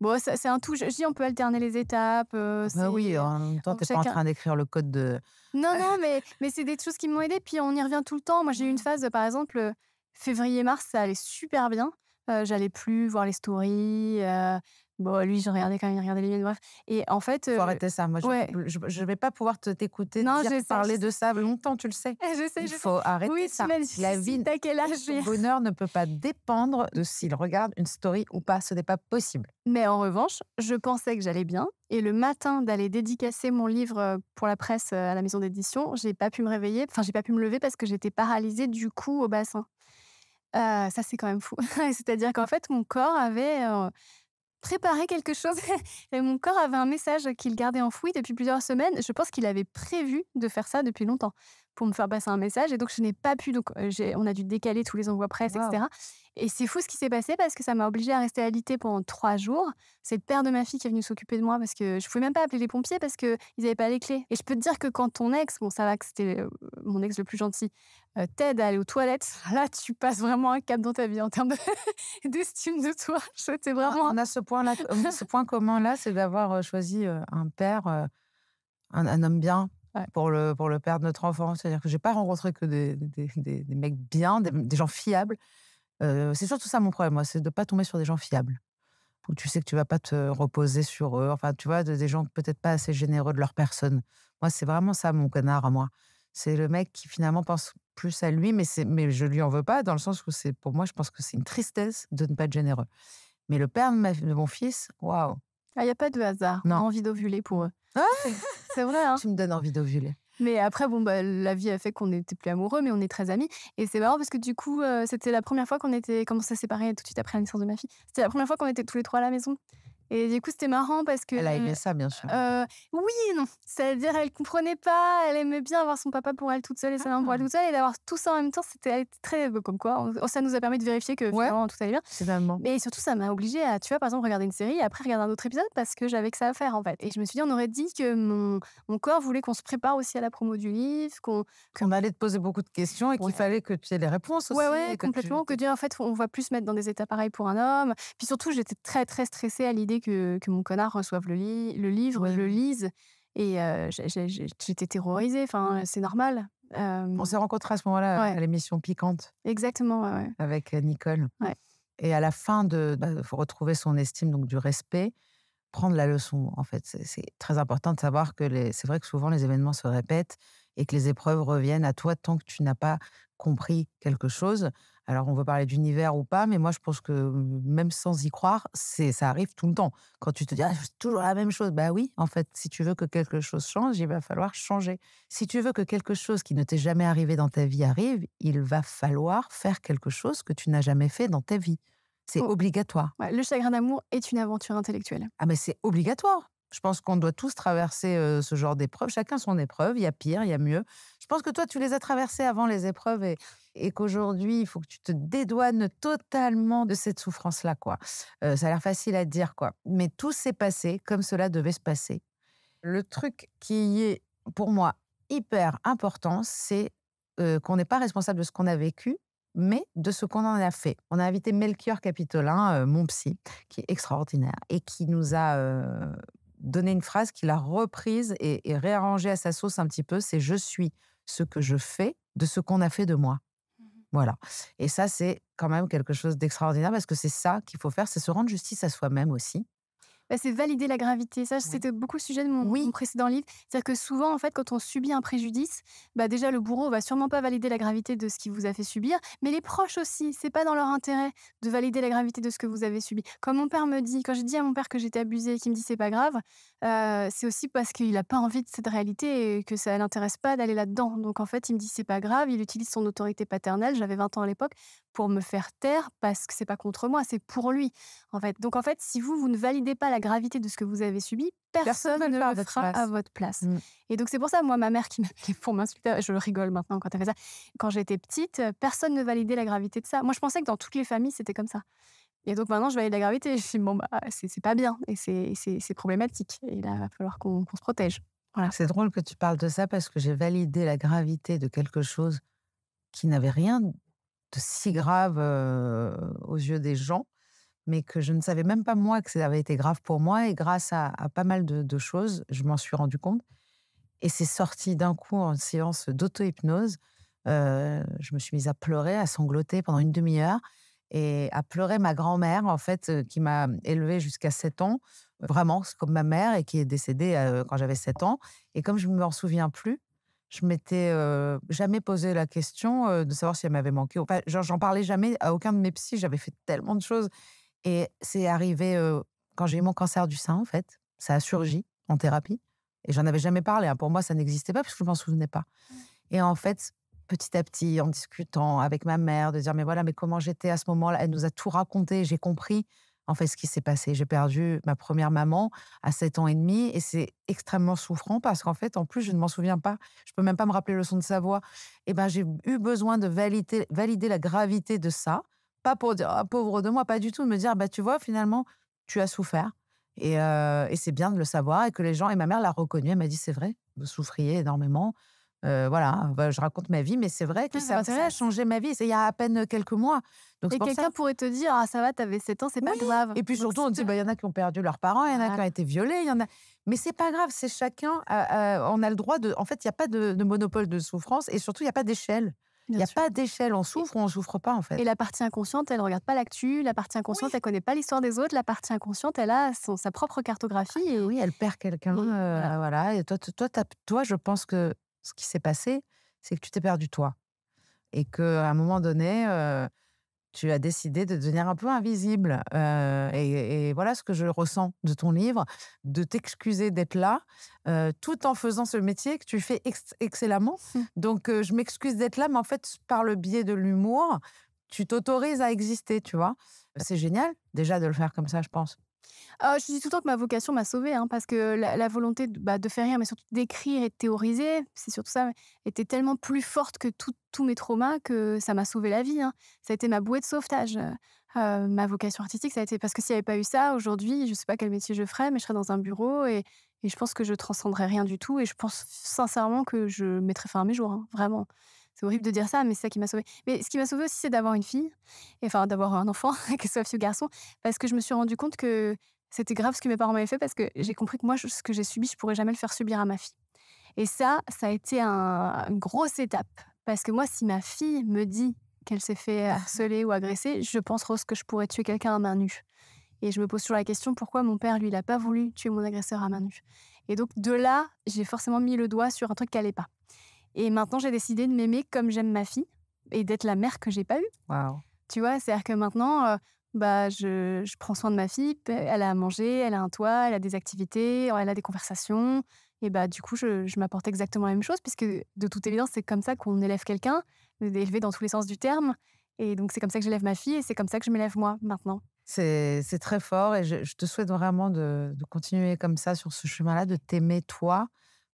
bon, c'est un tout. Je, je dis, on peut alterner les étapes. euh, Bah oui, en même temps, tu n'es pas en chacun- train d'écrire le code de. Non, [laughs] non, mais, mais c'est des choses qui m'ont aidé. Puis on y revient tout le temps. Moi, j'ai eu une phase, par exemple, février-mars, ça allait super bien. Euh, J'allais plus voir les stories. euh, bon, lui, je regardais quand même, il regardait les miennes, bref. Et en fait. faut euh, arrêter ça. Moi, je ouais. ne vais pas pouvoir te t'écouter je parler je de ça longtemps, tu le sais. je sais, Il je sais. faut arrêter Oui, ça. La vie, t'as quel âge j'ai- bonheur ne peut pas dépendre de s'il regarde une story ou pas. Ce n'est pas possible. Mais en revanche, je pensais que j'allais bien. Et le matin d'aller dédicacer mon livre pour la presse à la maison d'édition, j'ai pas pu me réveiller. Enfin, j'ai pas pu me lever parce que j'étais paralysée du cou au bassin. Euh, ça, c'est quand même fou. [laughs] C'est-à-dire qu'en fait, mon corps avait euh, préparé quelque chose. [laughs] Et mon corps avait un message qu'il gardait enfoui depuis plusieurs semaines. Je pense qu'il avait prévu de faire ça depuis longtemps pour me faire passer un message. Et donc, je n'ai pas pu. Donc, euh, on a dû décaler tous les envois presse, etc. Et c'est fou ce qui s'est passé parce que ça m'a obligée à rester alitée pendant trois jours. C'est le père de ma fille qui est venu s'occuper de moi parce que je pouvais même pas appeler les pompiers parce qu'ils n'avaient pas les clés. Et je peux te dire que quand ton ex, bon, ça va que c'était euh, mon ex le plus gentil, euh, t'aide à aller aux toilettes, [laughs] là, tu passes vraiment un cap dans ta vie en termes de- [laughs] d'estime de toi. [laughs] C'était vraiment. On a ce point-là, on a ce point commun-là, c'est d'avoir choisi un père, un, un homme bien Pour, le, pour le père de notre enfant. C'est-à-dire que j'ai pas rencontré que des, des, mecs bien, des, gens fiables. C'est surtout ça mon problème, moi, c'est de pas tomber sur des gens fiables. Où tu sais que tu vas pas te reposer sur eux. Enfin, tu vois, de- des gens peut-être pas assez généreux de leur personne. Moi, c'est vraiment ça mon connard à moi. C'est le mec qui finalement pense plus à lui, mais, mais je lui en veux pas, dans le sens où c'est pour moi, je pense que c'est une tristesse de ne pas être généreux. Mais le père de, de mon fils, waouh, Il n'y a pas de hasard. Non. Envie d'ovuler pour eux. Ah c'est vrai, hein. tu me donnes envie d'ovuler. Mais après, bon, bah, la vie a fait qu'on n'était plus amoureux, mais on est très amis. Et c'est marrant parce que du coup, euh, c'était la première fois qu'on était commencé à séparer tout de suite après la naissance de ma fille? C'était la première fois qu'on était tous les trois à la maison. Et du coup, c'était marrant parce que. Elle a aimé ça, bien sûr. Euh, oui et non. C'est-à-dire, elle comprenait pas, elle aimait bien avoir son papa pour elle toute seule et sa maman pour elle toute seule. Et d'avoir tout ça en même temps, c'était très. euh, Comme quoi, on- ça nous a permis de vérifier que Ouais. finalement tout allait bien. Finalement. Mais surtout, ça m'a obligée à, tu vois, par exemple, regarder une série et après regarder un autre épisode parce que j'avais que ça à faire, en fait. Et je me suis dit, on aurait dit que mon, mon corps voulait qu'on se prépare aussi à la promo du livre, qu'on. Qu'on allait te poser beaucoup de questions et qu'il fallait que tu aies les réponses aussi. Ouais, ouais, et que tu- complètement. Que Dieu, en fait, on va plus se mettre dans des états pareils pour un homme. Puis surtout, j'étais très, très stressée à l'idée que, que mon connard reçoive le, li- le livre, le lise. Et euh, j'étais terrorisée. Enfin, c'est normal. Euh, On s'est rencontrés à ce moment-là Ouais. à l'émission Piquante exactement, ouais, avec Nicole. Ouais. Et à la fin, de, bah, faut retrouver son estime, donc du respect, prendre la leçon. En fait, c'est c'est très important de savoir que les- c'est vrai que souvent les événements se répètent. et que les épreuves reviennent à toi tant que tu n'as pas compris quelque chose. Alors, on veut parler d'univers ou pas, mais moi, je pense que même sans y croire, c'est ça arrive tout le temps. Quand tu te dis, «Ah, c'est toujours la même chose, bah oui, en fait, si tu veux que quelque chose change, il va falloir changer. Si tu veux que quelque chose qui ne t'est jamais arrivé dans ta vie arrive, il va falloir faire quelque chose que tu n'as jamais fait dans ta vie. C'est Oh. obligatoire. Ouais, le chagrin d'amour est une aventure intellectuelle. Ah, mais c'est obligatoire. Je pense qu'on doit tous traverser ce genre d'épreuve. Chacun son épreuve. Il y a pire, il y a mieux. Je pense que toi, tu les as traversées avant les épreuves et, qu'aujourd'hui, il faut que tu te dédouanes totalement de cette souffrance-là. ça a l'air facile à dire, quoi. Mais tout s'est passé comme cela devait se passer. Le truc qui est, pour moi, hyper important, c'est qu'on n'est pas responsable de ce qu'on a vécu, mais de ce qu'on en a fait. On a invité Melchior Capitolin, mon psy, qui est extraordinaire et qui nous a donné une phrase qu'il a reprise et, et réarrangée à sa sauce un petit peu. C'est je suis ce que je fais de ce qu'on a fait de moi. Voilà. Et ça, c'est quand même quelque chose d'extraordinaire parce que c'est ça qu'il faut faire, c'est se rendre justice à soi-même aussi. Bah, c'est valider la gravité. Ça, c'était beaucoup le sujet de mon, Oui. mon précédent livre. C'est-à-dire que souvent, en fait, quand on subit un préjudice, bah, déjà, le bourreau va sûrement pas valider la gravité de ce qu'il vous a fait subir, mais les proches aussi. C'est pas dans leur intérêt de valider la gravité de ce que vous avez subi. Quand mon père me dit, quand j'ai dit à mon père que j'étais abusée et qu'il me dit c'est pas grave, euh, c'est aussi parce qu'il a pas envie de cette réalité et que ça l'intéresse pas d'aller là-dedans. Donc, en fait, il me dit c'est pas grave. Il utilise son autorité paternelle. J'avais 20 ans à l'époque pour me faire taire parce que c'est pas contre moi, c'est pour lui en fait. Donc en fait, si vous, vous ne validez pas la gravité de ce que vous avez subi, personne, ne le votre fera place. à votre place. Mm. Et donc c'est pour ça, moi, ma mère qui [laughs] m'appelait pour m'insulter, je rigole maintenant quand elle fait ça. Quand j'étais petite, euh, personne ne validait la gravité de ça. Moi, je pensais que dans toutes les familles, c'était comme ça. Et donc maintenant, je valide la gravité et je dis, bon, bah, c'est pas bien et c'est- problématique. Et là, il va falloir qu'on se protège. C'est drôle que tu parles de ça parce que j'ai validé la gravité de quelque chose qui n'avait rien de si grave euh, aux yeux des gens, mais que je ne savais même pas moi que ça avait été grave pour moi. Et grâce à, pas mal de, choses, je m'en suis rendu compte. Et c'est sorti d'un coup en séance d'auto-hypnose. Euh, je me suis mise à pleurer, à sangloter pendant une demi-heure et à pleurer ma grand-mère, en fait, euh, qui m'a élevée jusqu'à 7 ans. Vraiment, c'est comme ma mère et qui est décédée euh, quand j'avais 7 ans. Et comme je ne m'en souviens plus, je m'étais jamais posé la question de savoir si elle m'avait manqué ou pas. Genre, j'en parlais jamais à aucun de mes psys. J'avais fait tellement de choses. Et c'est arrivé euh, quand j'ai eu mon cancer du sein, en fait. Ça a surgi en thérapie. Et j'en avais jamais parlé. hein. Pour moi, ça n'existait pas parce que je m'en souvenais pas. Et en fait, petit à petit, en discutant avec ma mère, de dire mais voilà, mais comment j'étais à ce moment-là, elle nous a tout raconté. J'ai compris en fait ce qui s'est passé. J'ai perdu ma première maman à 7 ans et demi et c'est extrêmement souffrant parce qu'en fait, en plus, je ne m'en souviens pas. Je peux même pas me rappeler le son de sa voix. Et ben, j'ai eu besoin de valider, valider la gravité de ça. Pas pour dire ah, pauvre de moi, pas du tout, de me dire bah tu vois, finalement, tu as souffert. Et, euh, et c'est bien de le savoir et que les gens. Et ma mère l'a reconnu. Elle m'a dit c'est vrai, vous souffriez énormément. Euh, voilà, bah, je raconte ma vie, mais c'est vrai que Ah, ça, ça a changé ma vie. C'est il y a à peine quelques mois. Donc Et ça. quelqu'un pourrait te dire, ah ça va, t'avais 7 ans, c'est pas grave. Et puis surtout, on dit, bah, il y en a qui ont perdu leurs parents, il y en a qui ont été violés, il y en a. Mais c'est pas grave, c'est chacun. on a le droit de. En fait, il n'y a pas de, de monopole de souffrance et surtout, il n'y a pas d'échelle. Il n'y a sûr. pas d'échelle. On souffre ou on souffre pas, en fait. Et la partie inconsciente, elle regarde pas l'actu. La partie inconsciente, elle connaît pas l'histoire des autres. La partie inconsciente, elle a son, sa propre cartographie. Et oui, elle perd quelqu'un. Oui, euh, voilà. voilà. Et toi, toi, toi, je pense que ce qui s'est passé, c'est que tu t'es perdu toi. Et qu'à un moment donné, euh, tu as décidé de devenir un peu invisible. Euh, et, et voilà ce que je ressens de ton livre, de t'excuser d'être là, euh, tout en faisant ce métier que tu fais ex- excellemment. Mm. Donc, euh, je m'excuse d'être là, mais en fait, par le biais de l'humour, tu t'autorises à exister, tu vois. C'est génial, déjà, de le faire comme ça, je pense. Ah, je dis tout le temps que ma vocation m'a sauvée, hein, parce que la, volonté de, bah, de faire rire, mais surtout d'écrire et de théoriser, c'est surtout ça, était tellement plus forte que tous mes traumas que ça m'a sauvé la vie. hein. Ça a été ma bouée de sauvetage. euh, euh, ma vocation artistique, ça a été parce que s'il n'y avait pas eu ça, aujourd'hui, je ne sais pas quel métier je ferais, mais je serais dans un bureau et, je pense que je transcendrais rien du tout. Et je pense sincèrement que je mettrais fin à mes jours, hein, vraiment. C'est horrible de dire ça, mais c'est ça qui m'a sauvée. Mais ce qui m'a sauvée aussi, c'est d'avoir une fille, et enfin d'avoir un enfant, [laughs] que ce soit fille ou garçon, parce que je me suis rendu compte que c'était grave ce que mes parents m'avaient fait, parce que j'ai compris que moi, ce que j'ai subi, je pourrais jamais le faire subir à ma fille. Et ça, ça a été un- une grosse étape. Parce que moi, si ma fille me dit qu'elle s'est fait harceler ou agresser, je pense, Rose, que je pourrais tuer quelqu'un à main nue. Et je me pose toujours la question pourquoi mon père, lui, il n'a pas voulu tuer mon agresseur à main nue? Et donc, de là, j'ai forcément mis le doigt sur un truc qui n'allait pas. Et maintenant, j'ai décidé de m'aimer comme j'aime ma fille et d'être la mère que j'ai pas eue. Tu vois, c'est-à-dire que maintenant, euh, bah, je, je prends soin de ma fille. Elle a à manger, elle a un toit, elle a des activités, elle a des conversations. Et bah, du coup, je, je m'apporte exactement la même chose, puisque de toute évidence, c'est comme ça qu'on élève quelqu'un, élevé dans tous les sens du terme. Et donc, c'est comme ça que j'élève ma fille et c'est comme ça que je m'élève moi maintenant. C'est c'est très fort et je, je te souhaite vraiment de, de continuer comme ça sur ce chemin-là, de t'aimer toi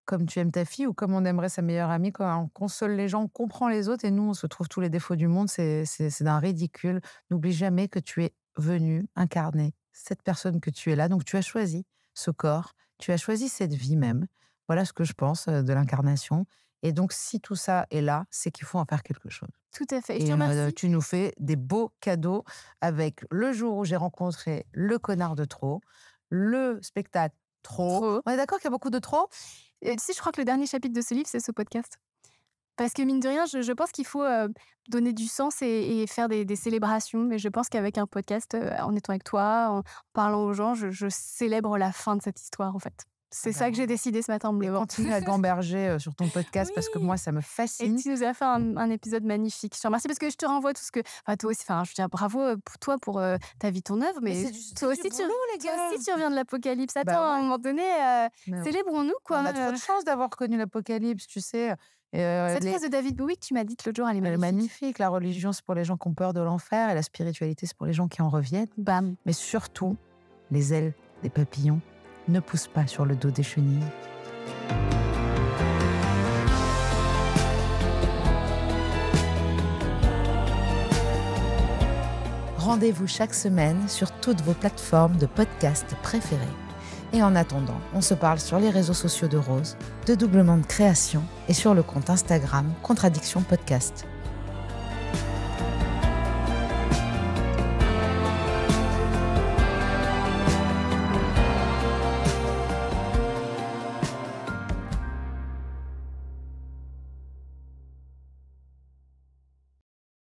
comme tu aimes ta fille ou comme on aimerait sa meilleure amie. Quand on console les gens, on comprend les autres et nous, on se trouve tous les défauts du monde. C'est d'un ridicule. N'oublie jamais que tu es venu incarner cette personne que tu es là. Donc tu as choisi ce corps, tu as choisi cette vie même. Voilà ce que je pense euh, de l'incarnation. Et donc si tout ça est là, c'est qu'il faut en faire quelque chose. Tout à fait. Et je Et te euh, tu nous fais des beaux cadeaux avec le jour où j'ai rencontré le connard de trop, le spectacle trop. Trop. On est d'accord qu'il y a beaucoup de trop? Et tu sais, je crois que le dernier chapitre de ce livre, c'est ce podcast. Parce que mine de rien, je, pense qu'il faut donner du sens et, faire des, célébrations. Mais je pense qu'avec un podcast, en étant avec toi, en parlant aux gens, je, je célèbre la fin de cette histoire, en fait. C'est Ah ça bah, que j'ai décidé ce matin Et levant. continue à gamberger euh, sur ton podcast parce que moi, ça me Et fascine. tu nous as fait un, un épisode magnifique. Je te remercie parce que je te renvoie tout ce que. Enfin, toi aussi, enfin, je veux dire bravo euh, pour toi pour euh, ta vie, ton œuvre. Mais, c'est du- toi, c'est aussi, tu, toi aussi, tu reviens de l'apocalypse. Attends, Bah à un moment donné, euh, célébrons-nous, quoi. on a trop Euh, de chance d'avoir connu l'apocalypse, tu sais. Et, euh, Cette les- phrase de David Bowie que tu m'as dite l'autre jour, elle est elle est magnifique. magnifique. La religion, c'est pour les gens qui ont peur de l'enfer et la spiritualité, c'est pour les gens qui en reviennent. Bam. Mais surtout, les ailes des papillons ne poussent pas sur le dos des chenilles. Rendez-vous chaque semaine sur toutes vos plateformes de podcast préférées. Et en attendant, on se parle sur les réseaux sociaux de Rose, de Doublement de Création et sur le compte Instagram Contradiction Podcast.